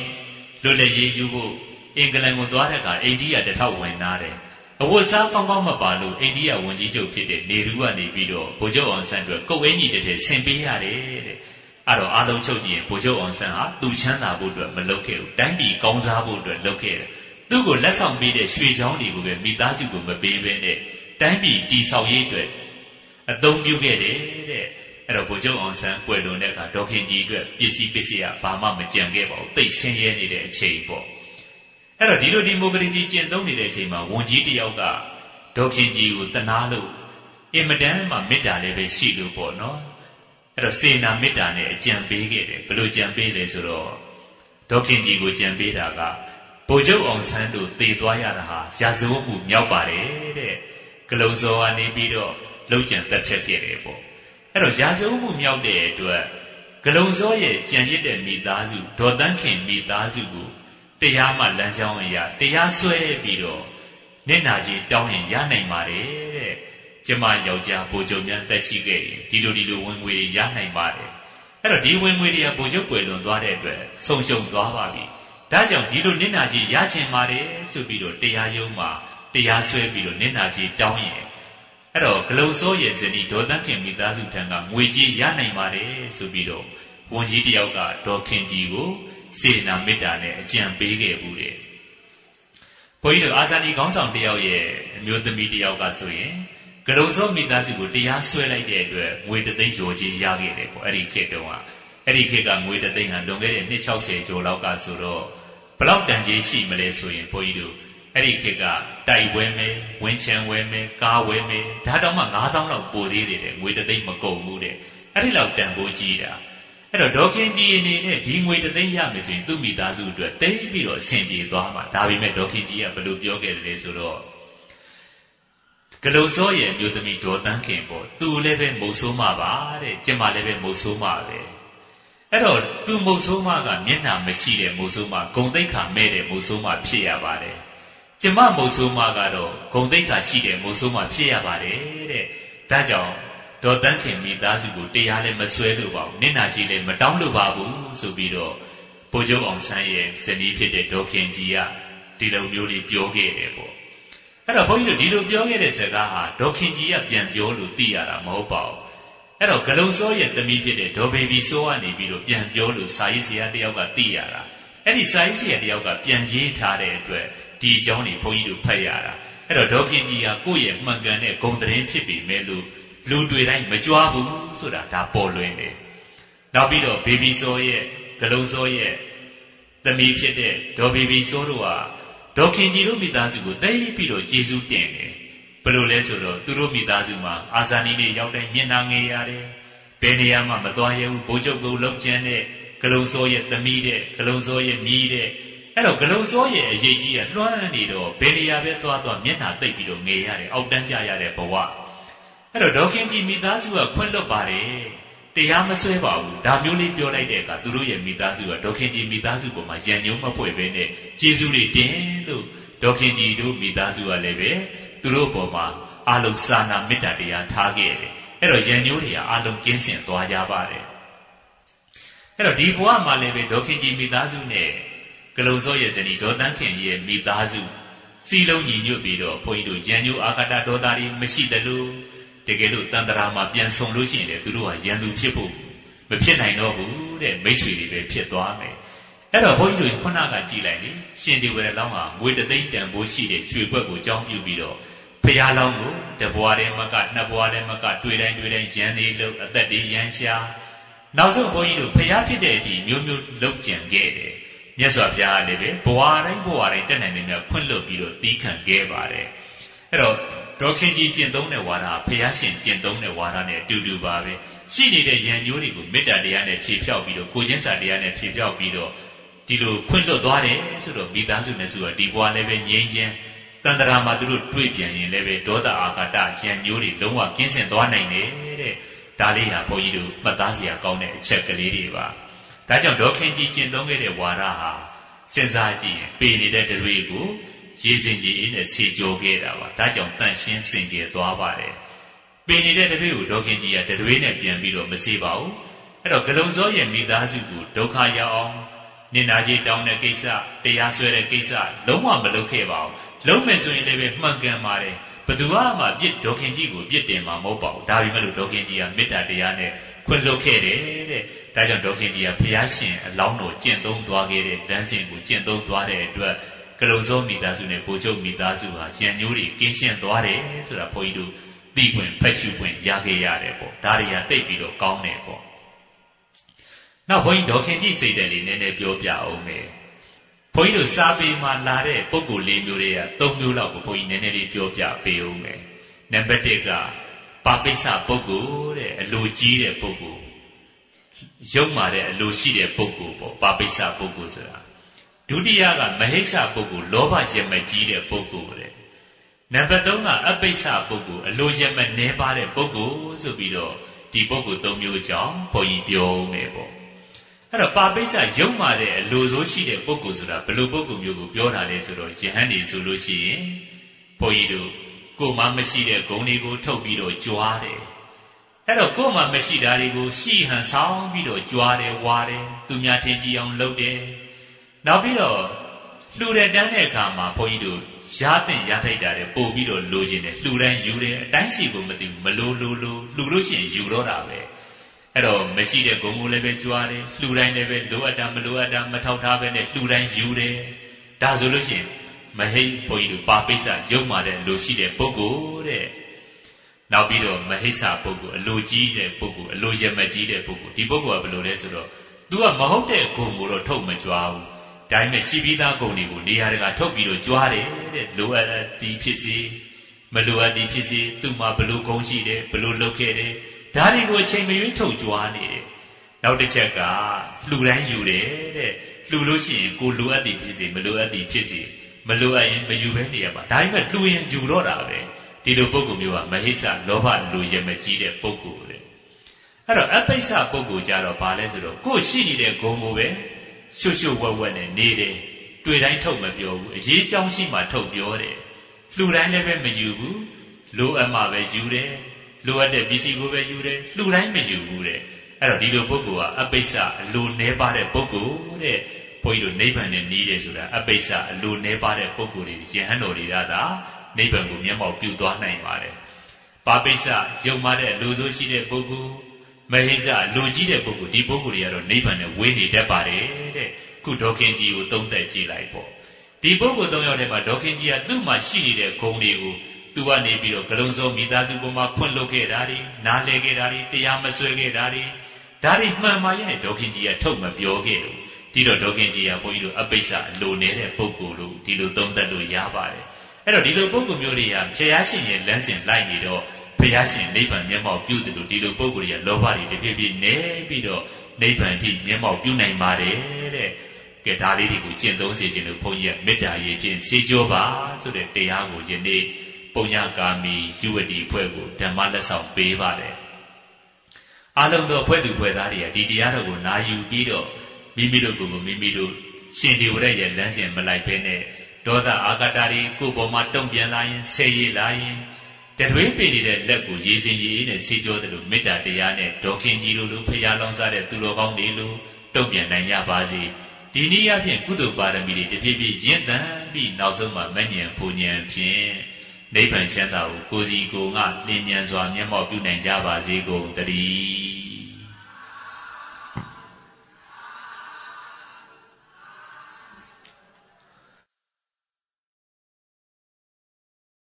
လွတ်လပ်ရေးယူဖို့အင်္ဂလန်ကိုသွားတဲ့အခါအိန္ဒိယတထောက်ဝင်လာတယ်အဝတ်စားကောင်းကောင်းမပါလို့အိန္ဒိယဝန်ကြီးချုပ်ဖြစ်တဲ့နေရူကနေပြီးတော့ဗိုလ်ချုပ်အောင်ဆန်းအတွက်ကုတ်အင်းကြီးတစ်ထည်ဆင်ပေးရတယ်တဲ့အဲ့တော့အားလုံးချုပ်ကြည့်ရင်ဗိုလ်ချုပ်အောင်ဆန်းဟာသူချမ်းသာဖို့အတွက်မလုပ်ခဲ့ဘူးတိုင်းပြည်ကောင်းစားဖို့အတွက်လုပ်ခဲ့တယ်သူ့ကိုလက်ဆောင်ပေးတဲ့ရွှေချောင်းတွေကိုပဲမိသားစုကိုမပေးဘဲနဲ့တိုင်းပြည်တည်ဆောက်ရေးအတွက်အသုံးပြုခဲ့တယ်တဲ့ အဲ့တော့ဗိုလ်ချုပ်အောင်ဆန်းကွယ်လွန်တဲ့အခါဒေါခင်ကြီးအတွက်ပစ္စည်းပစ္စည်းကဘာမှမကြံခဲ့ပါဘူးတိတ်ဆင်းရဲနေတဲ့အချိန်ပေါ့အဲ့တော့ဒီလိုဒီမိုကရေစီကျင့်သုံးနေတဲ့အချိန်မှာဝန်ကြီးတယောက်ကဒေါခင်ကြီးကိုတနာလို့အင်မတန်မှမေတ္တာလည်းပဲရှိလို့ပေါ့နော်အဲ့တော့စေနာမေတ္တာနဲ့အကြံပေးခဲ့တယ်ဘယ်လိုကြံပေးလဲဆိုတော့ဒေါခင်ကြီးကိုကြံပေးတာကဗိုလ်ချုပ်အောင်ဆန်းတို့တည်သွားရတာဟာရာဇဝတ်မှုမြောက်ပါတယ်တဲ့ဂလုံစောကနေပြီးတော့လှုပ်ကြံတက်ဖြတ်ခဲ့တယ်ပေါ့ အဲ့တော့ရာဇဝမှုမြောက်တဲ့အတွက်ဂလုံစောရဲ့ကြံရစ်တဲ့မိသားစုဒေါ်တန်းခင်မိသားစုကိုတရားမှလမ်းကြောင်းအရာတရားဆွဲပြီးတော့မျက်နာကြီးတောင်းရင်ရနိုင်ပါတယ်တဲ့ကျမယောက်ျားဗိုလ်ချုပ်များတက်ရှိခဲ့ရင်ဒီလိုဒီလိုဝင်ငွေရနိုင်ပါတယ်အဲ့တော့ဒီဝင်ငွေတွေကဗိုလ်ချုပ်ွယ်လွန်သွားတဲ့အတွက်ဆုံးရှုံးသွားပါပြီဒါကြောင့်ဒီလိုမျက်နာကြီးရချင်ပါတယ်ဆိုပြီးတော့တရားရုံးမှာတရားဆွဲပြီးတော့နင့်နာကြီးတောင်းရင် အဲ့တော့ဂလုံစိုးရဲ့ဇနီးဒေါ်သန်းခင်မိသားစုထံကငွေကြီးရနိုင်ပါတယ်ဆိုပြီးတော့ဝန်ကြီးတယောက်ကဒေါ်ခင်ကြီးကိုစေနာမေတ္တာနဲ့အကြံပေးခဲ့ဘူးတဲ့ဘုန်းကြီးတို့အာဇာနည်ခေါင်းဆောင်တယောက်ရဲ့အမျိုးသမီးတယောက်ကဆိုရင်ဂလုံစိုးမိသားစုကိုတရားဆွဲလိုက်တဲ့အတွက်ငွေတသိန်းကျော်ကြီးရခဲ့တယ်ပေါ့အဲ့ဒီခေတ်တုန်းကအဲ့ဒီခေတ်ကငွေတသိန်းဟာလွန်ခဲ့တဲ့နှစ်60ကျော်လောက်ကဆိုတော့ဘလောက်တန်ကြီးရှိမလဲဆိုရင်ဘုန်းကြီးတို့ အဲ့ဒီခေတ်ကတိုက်ဝဲမယ်ဝင်းချံဝဲမယ်ကားဝဲမယ်ဒါတောင်မှ9000လောက်ပိုသေးတယ်တဲ့ငွေတသိန်းမကုန်ဘူးတဲ့အဲ့ဒီလောက်တန်ဖိုးကြီးတာအဲ့တော့ဒေါခင်ကြီးအနေနဲ့ဒီငွေတသိန်းရမယ်ဆိုရင်သူ့မိသားစုအတွက်တိတ်ပြီးတော့အဆင်ပြေသွားမှာဒါပေမဲ့ဒေါခင်ကြီးကဘယ်လိုပြောခဲ့တယ်လဲဆိုတော့ဂလုံစောရဲ့မျိုးသမီးဒေါ်တန်းခင်ပေါ့သူလည်းပဲမုတ်ဆိုးမပါတဲ့ကျမလည်းပဲမုတ်ဆိုးမပဲအဲ့တော့သူမုတ်ဆိုးမကမျက်နှာမရှိတဲ့မုတ်ဆိုးမဂုံတိတ်ခါမဲ့တဲ့မုတ်ဆိုးမဖြစ်ရပါတယ် ကျမမုတ်ဆိုးမကတော့ဂုံတိတ်ခါရှိတဲ့မုတ်ဆိုးမဖြစ်ရပါတယ်တဲ့ဒါကြောင့်ဒေါ်တန်းခင်မိသားစုကိုတရားလည်းမဆွဲလို့ပါဘူးနင့်နာကြီးလည်းမတောင်းလို့ပါဘူးဆိုပြီးတော့ဘိုးချုပ်အောင်ဆန်းရဲ့ဇနီးဖြစ်တဲ့ဒေါ်ခင်ကြီးကဒီလိုမျိုးလေးပြောခဲ့တယ်ပေါ့အဲ့တော့ဘုန်းကြီးတို့ဒီလိုပြောခဲ့တဲ့စကားဟာဒေါ်ခင်ကြီးကပြန်ပြောလို့သိရတာမဟုတ်ပါဘူးအဲ့တော့ဂလုံစောရဲ့သမီးဖြစ်တဲ့ဒေါ်ဘေဘီစောကနေပြီးတော့ပြန်ပြောလို့စာရေးဆရာတယောက်ကသိရတာအဲ့ဒီစာရေးဆရာတယောက်ကပြန်ရေးထားတဲ့အတွက် ဒီအကြောင်းတွေဘုန်းကြီးတို့ဖတ်ရတာအဲ့တော့ဒေါခင်ကြီးကကိုယ့်ရဲ့မှန်ကန်တဲ့ဂုံတရင်ဖြစ်ပြီမဲ့လို့လူတွေတိုင်းမကြွားဘူးဆိုတာဒါပေါ်လွင်တယ်နောက်ပြီးတော့ဘေဘီစောရဲ့ဂလုံးစောရဲ့သမီးဖြစ်တဲ့ဒေါ်ဘေဘီစောတို့ဟာဒေါခင်ကြီးတို့မိသားစုကိုတိတ်ပြီးတော့ကျေးဇူးတင်တယ်ဘယ်လိုလဲဆိုတော့သူတို့မိသားစုမှာအာဇာနည်နဲ့ရောက်တိုင်းမျက်နှာငယ်ရတယ်ဘယ်နေရာမှမသွားရဘူးဘိုးချုပ်ကလုံးကျန်းတဲ့ဂလုံးစောရဲ့သမီးတဲ့ဂလုံးစောရဲ့မြီးတဲ့ အဲ့တော့ဂလုံစောရဲ့အရေးကြီးကလွှမ်းနေတော့ဘယ်နေရာပဲသွားသွားမျက်နှာတိတ်ပြီးတော့ငေရတယ်အောက်တန်းကြရတဲ့ဘဝအဲ့တော့ဒေါခင်ကြီးမိသားစုကခွင့်လွတ်ပါတယ်တရားမဆွဲပါဘူးဒါမျိုးလေးပြောလိုက်တဲ့အခါသူတို့ရဲ့မိသားစုကဒေါခင်ကြီးမိသားစုပေါ်မှာရန်ညုံမဖွဲ့ပဲနဲ့ကျေးဇူးတွေတင်လို့ဒေါခင်ကြီးတို့မိသားစုကလည်းပဲသူတို့ပေါ်မှာအာလုံးစာနာမေတ္တာတရားထားခဲ့တယ်အဲ့တော့ရန်ညိုးတွေကအာလုံးကင်းစင်သွားကြပါတယ်အဲ့တော့ဒီဘဝမှာလည်းပဲဒေါခင်ကြီးမိသားစုနဲ့ ကလုံစောရဲ့ဇနီးဒေါ်တန်းခင်ရဲ့မိသားစုစီလုံးညီညွတ်ပြီးတော့ဘုန်းကြီးတို့ရန်ညိုအာကတဒေါတာတွေမရှိသလိုတကယ်လို့တန်တရာမှာပြန်ဆုံလို့ရှိရင်လည်းသူတို့ကရန်သူဖြစ်ဖို့မဖြစ်နိုင်တော့ဘူးတဲ့မိတ်ဆွေတွေပဲဖြစ်သွားမယ်အဲ့တော့ဘုန်းကြီးတို့ခုနကကြည်လိုက်လေရှင်ဒီဝရလောင်းဟာငွေတသိန်းတန်ဖိုးရှိတဲ့ရွှေဘွက်ကိုကြောင်းပြပြီးတော့ဖရာလောင်းကိုတဘွားလည်းမကနှစ်ဘွားလည်းမကတွေ့တိုင်းတွေ့တိုင်းရန်သေးလို့အသက်တွေရန်ရှာနောက်ဆုံးဘုန်းကြီးတို့ဖရာဖြစ်တဲ့အထိမျိုးမျိုးလောက်ကျင်ခဲ့တယ် မြတ်စွာဘုရားလည်းပဲဘဝတိုင်းဘဝတိုင်းတက်နိုင်နေများခွင့်လွတ်ပြီးတော့တီးခံခဲ့ပါတယ်အဲ့တော့ဒေါခင်ကြီးကျင့်သုံးတဲ့ဝါဒဖရာရှင်ကျင့်သုံးတဲ့ဝါဒနဲ့အတူတူပါပဲရှိနေတဲ့ရန်ညိုးတွေကိုမေတ္တာတရားနဲ့ဖြေဖြောက်ပြီးတော့ကိုချင်းစာတရားနဲ့ဖြေဖြောက်ပြီးတော့ဒီလိုခွင့်လွတ်သွားတယ်ဆိုတော့မိသားစုနဲ့ဆိုတော့ဒီဘဝလည်းပဲငြိမ်းချမ်းတန်တရာမှာသူတို့တွေ့ပြန်ရင်လည်းပဲဒေါသအာဃာတရန်ညိုးတွေလုံးဝကင်းစင်သွားနိုင်တယ်တဲ့ဒါလေးဟာဘုန်းကြီးတို့မှတ်သားစရာကောင်းတဲ့အချက်ကလေးတွေပါ ဒါကြောင့်ဒေါခင်ကြီးကျင့်သုံးခဲ့တဲ့ဝါဒဟာစဉ်းစားကြည့်ရင်ပေနေတဲ့တွေကိုရေစင်ကြီးအင်းနဲ့ခြေကြောခဲ့တာပါဒါကြောင့်တန့်ရှင်းစင်ကြယ်သွားပါတယ်ပင်နေတဲ့တပည့်ကိုဒေါခင်ကြီးကတတွေးနဲ့ပြန်ပြီးတော့မစေပါဘူးအဲ့တော့ဂလုံစောရဲ့မိသားစုကိုဒုက္ခရောက်အောင်နင်နာကြီးတောင်းတဲ့ကိစ္စတရားဆွဲတဲ့ကိစ္စလုံးဝမလုပ်ခဲ့ပါဘူးလုံးမယ်ဆိုရင်လည်းပဲမှန်ကန်ပါတယ်ဘသူမှပြစ်ဒေါခင်ကြီးကိုပြစ်တင်မှာမဟုတ်ပါဘူးဒါပေမဲ့လို့ဒေါခင်ကြီးကမေတ္တာတရားနဲ့ခွင့်လွတ်ခဲ့တယ်တဲ့ ဒါကြောင့်ဒေါခင်ကြီးကဘုရားရှင်အလောင်းတော်ကျင့်သုံးသွားခဲ့တဲ့လမ်းစဉ်ကိုကျင့်သုံးသွားတဲ့အတွက်ကလုံစောမိသားစုနဲ့ဗိုလ်ချုပ်မိသားစုဟာရန်ညိုးတွေကင်းရှင်းသွားတယ်ဆိုတာဘုန်းကြီးတို့သိပွင့်ဖက်ရှုပွင့်ရခဲ့ရတယ်ပေါ့ဒါတွေကတိတ်ပြီးတော့ကောင်းတယ်ပေါ့နောက်ဘုန်းကြီးဒေါခင်ကြီးစိတ်တယ်လေးနည်းနည်းပြောပြအောင်မယ်ဘုန်းကြီးတို့စာပေမှာလာတဲ့ပုံကိုလေးမျိုးတွေက၃မျိုးလောက်ကိုဘုန်းကြီးနည်းနည်းလေးပြောပြပေးအောင်မယ်နံပါတ်၁ကပါပိဿပုဂ္ဂိုလ်တဲ့အလိုကြီးတဲ့ပုဂ္ဂိုလ် ရုံမာတဲ့အလိုရှိတဲ့ပုဂ္ဂိုလ်ပေါ့ပါပိဿပုဂ္ဂိုလ်ဆိုတာဒုတိယကမဟိစ္ဆပုဂ္ဂိုလ်လောဘရမကြီးတဲ့ပုဂ္ဂိုလ်တဲ့နံပါတ်3ကအပိစ္ဆပုဂ္ဂိုလ်အလိုရမနှဲပါတဲ့ပုဂ္ဂိုလ်ဆိုပြီးတော့ဒီပုဂ္ဂိုလ်၃မျိုးကြောင့်ဘုန်းကြီးပြောမယ်ပေါ့အဲ့တော့ပါပိစ္ဆရုံမာတဲ့အလိုဆိုရှိတဲ့ပုဂ္ဂိုလ်ဆိုတာဘယ်လိုပုဂ္ဂိုလ်မျိုးကိုပြောတာလဲဆိုတော့ယဟန်နေဆိုလို့ရှိရင်ဘုန်းကြီးတို့ကိုမှမရှိတဲ့ဂုံတွေကိုထုတ်ပြီးတော့ကြွားတယ် အဲ့တော့ကိုမှမရှိတာတွေကိုရှိဟန်ဆောင်ပြီးတော့ကြွားတယ်ဝါတယ်သူများထင်ကြည့်အောင်လုပ်တယ်နောက်ပြီးတော့လှူတဲ့တန်းတဲ့အခါမှာဘုန်းကြီးတို့ရားတဲ့ရထိုက်တာတွေပို့ပြီးတော့လိုချင်တယ်လှူတိုင်းယူတယ်အတိုင်းရှိကိုမသိဘူးမလိုလိုလိုလှူလို့ရှိရင်ယူတော့တာပဲအဲ့တော့မရှိတဲ့ဂုံကိုလည်းပဲကြွားတယ်လှူတိုင်းလည်းပဲလိုအပ်တာမလိုအပ်တာမထောက်ထားပဲနဲ့လှူတိုင်းယူတယ်ဒါဆိုလို့ရှိရင်မဟိတ်ဘုန်းကြီးတို့ပါပိဿရုံမာတဲ့လိုရှိတဲ့ပုဂ္ဂိုလ်တဲ့ နောက်ပြီးတော့မဟိစ္ဆာပုဂ္ဂိုလ်အလိုကြီးတဲ့ပုဂ္ဂိုလ်အလိုရမကြီးတဲ့ပုဂ္ဂိုလ်ဒီပုဂ္ဂိုလ်ကဘယ်လိုလဲဆိုတော့ तू ကမဟုတ်တဲ့ဂုံကိုတော့ထုတ်မကြွားဘူးဒါပေမဲ့ရှိပြီးသားဂုံတွေကိုနေရာတကာထုတ်ပြီးတော့ကြွားတယ်တဲ့လိုအပ်သည်ဖြစ်စီမလိုအပ်သည်ဖြစ်စီသူ့မှာဘလို့ဂုံရှိတယ်ဘလို့လုပ်ခဲ့တယ်ဒါတွေကိုအချိန်မရွေးထုတ်ကြွားနေတယ်နောက်တစ်ချက်ကလှူတိုင်းယူတယ်တဲ့လှူလို့ရှိရင်ကိုလိုအပ်သည်ဖြစ်စီမလိုအပ်သည်ဖြစ်စီမလိုအပ်ရင်မယူဘဲနေရပါဒါပေမဲ့လှူရင်ယူတော့တာပဲ ဒီလိုပုဂ္ဂိုလ်မျိုးကမဟိစ္ဆလောဘလိုရမကြီးတဲ့ပုဂ္ဂိုလ်တဲ့အဲ့တော့အပိစ္ဆပုဂ္ဂိုလ်ကြတော့ဘာလဲဆိုတော့ကိုယ်ရှိနေတဲ့ဂုံကိုပဲရှုပ်ရှုပ်ဝက်ဝက်နဲ့နေတယ်တွေ့တိုင်းထုတ်မပြောဘူးအရေးကြောင်းရှိမှထုတ်ပြောတယ်လှူတိုင်းလည်းပဲမယူဘူးလိုအပ်မှပဲယူတယ်လိုအပ်တဲ့ပစ္စည်းကိုပဲယူတယ်လှူတိုင်းမယူဘူးတဲ့အဲ့တော့ဒီလိုပုဂ္ဂိုလ်ကအပိစ္ဆအလိုနှဲပါတဲ့ပုဂ္ဂိုလ်တဲ့ဘုန်းကြီးတို့နိဗ္ဗာန်နဲ့နီးတယ်ဆိုတာအပိစ္ဆအလိုနှဲပါတဲ့ပုဂ္ဂိုလ်တွေယဟန်တော်တွေကသာ နိဗ္ဗာန်ကိုမျက်မှောက်ပြုသွားနိုင်ပါတယ်ပါပိစ္ဆယုံမာတဲ့လူဆိုးရှိတဲ့ပုဂ္ဂိုလ်မဟိစ္ဆလူကြီးတဲ့ပုဂ္ဂိုလ်ဒီပုဂ္ဂိုလ်တွေကတော့နိဗ္ဗာန်နဲ့ဝေးနေတတ်ပါတယ်တဲ့ခုဒေါခင်ကြီးကိုသုံးသက်ကြည့်လိုက်ပေါ့ဒီပုဂ္ဂိုလ်သုံးယောက်ထဲမှာဒေါခင်ကြီးကသူ့မှာရှိနေတဲ့ဂုဏ်တွေကိုသူကနေပြီးတော့ဂလုံးစုံမိသားစုပေါ်မှာဖွင့်လုပ်ခဲ့တာတွေနားလဲခဲ့တာတွေတရားမဆွဲခဲ့တာတွေဒါတွေမှန်ပါရဲ့ဒေါခင်ကြီးကထုတ်မပြောခဲ့ဘူးဒီတော့ဒေါခင်ကြီးကဘုန်းကြီးတို့အပိစ္ဆလိုနေတဲ့ပုဂ္ဂိုလ်လို့ဒီလိုသုံးသက်လို့ရပါတယ် အဲ့တော့ဒီလိုပုဂ္ဂိုလ်မျိုးတွေကဘုရားရှင်ရဲ့လမ်းစဉ်လိုက်နေတော့ဘုရားရှင်နိဗ္ဗာန်မျက်မှောက်ပြုတယ်လို့ဒီလိုပုဂ္ဂိုလ်တွေကလောဘတွေတဖြည်းဖြည်းနေပြီးတော့နိဗ္ဗာန်ထိမျက်မှောက်ပြုနိုင်ပါတယ်တဲ့ကဲဒါလေးတွေကိုကျင့်သုံးစေခြင်းလို့ဘုန်းကြီးကမေတ္တာရည်ဖြင့်စေကြောပါဆိုတဲ့တရားကိုယနေ့ပုံညကာမီယူဝတိဖွဲ့ကိုဓမ္မလက်ဆောင်ပေးပါတယ်အလုံးသောဖွဲ့သူဖွဲ့သားတွေကဒီတရားတော်ကိုနာယူပြီးတော့မိမိတို့ကိုယ်ကိုမိမိတို့ရှင်ဒီဝရရဲ့လမ်းစဉ်မလိုက်ဘဲနဲ့ ဒေါသအာကတာတွေကိုယ်ပေါ်မှာတုံ့ပြန်လာရင်ဆဲရည်လာရင်တတွေးပေနေတဲ့လက်ကိုရေစင်ကြီးနဲ့ဆေးကြောတယ်လို့မေတ္တာတရားနဲ့ဒေါခင်ကြီးတို့လိုဖရာလောင်းစားတဲ့သူတော်ကောင်းတွေလိုတုံ့ပြန်နိုင်ကြပါစေဒီနည်းအားဖြင့်ကုသိုလ်ပါရမီတွေတဖြည်းဖြည်းရင့်တန်ပြီးနောက်ဆုံးမှာမဉ္ဇဉ်ပူဉ္ဇဉ်ဖြင့်နိဗ္ဗာန်ချမ်းသာကိုကိုစီကိုငါလင်းမြန်စွာမျက်မှောက်ပြုနိုင်ကြပါစေကုန်တည်း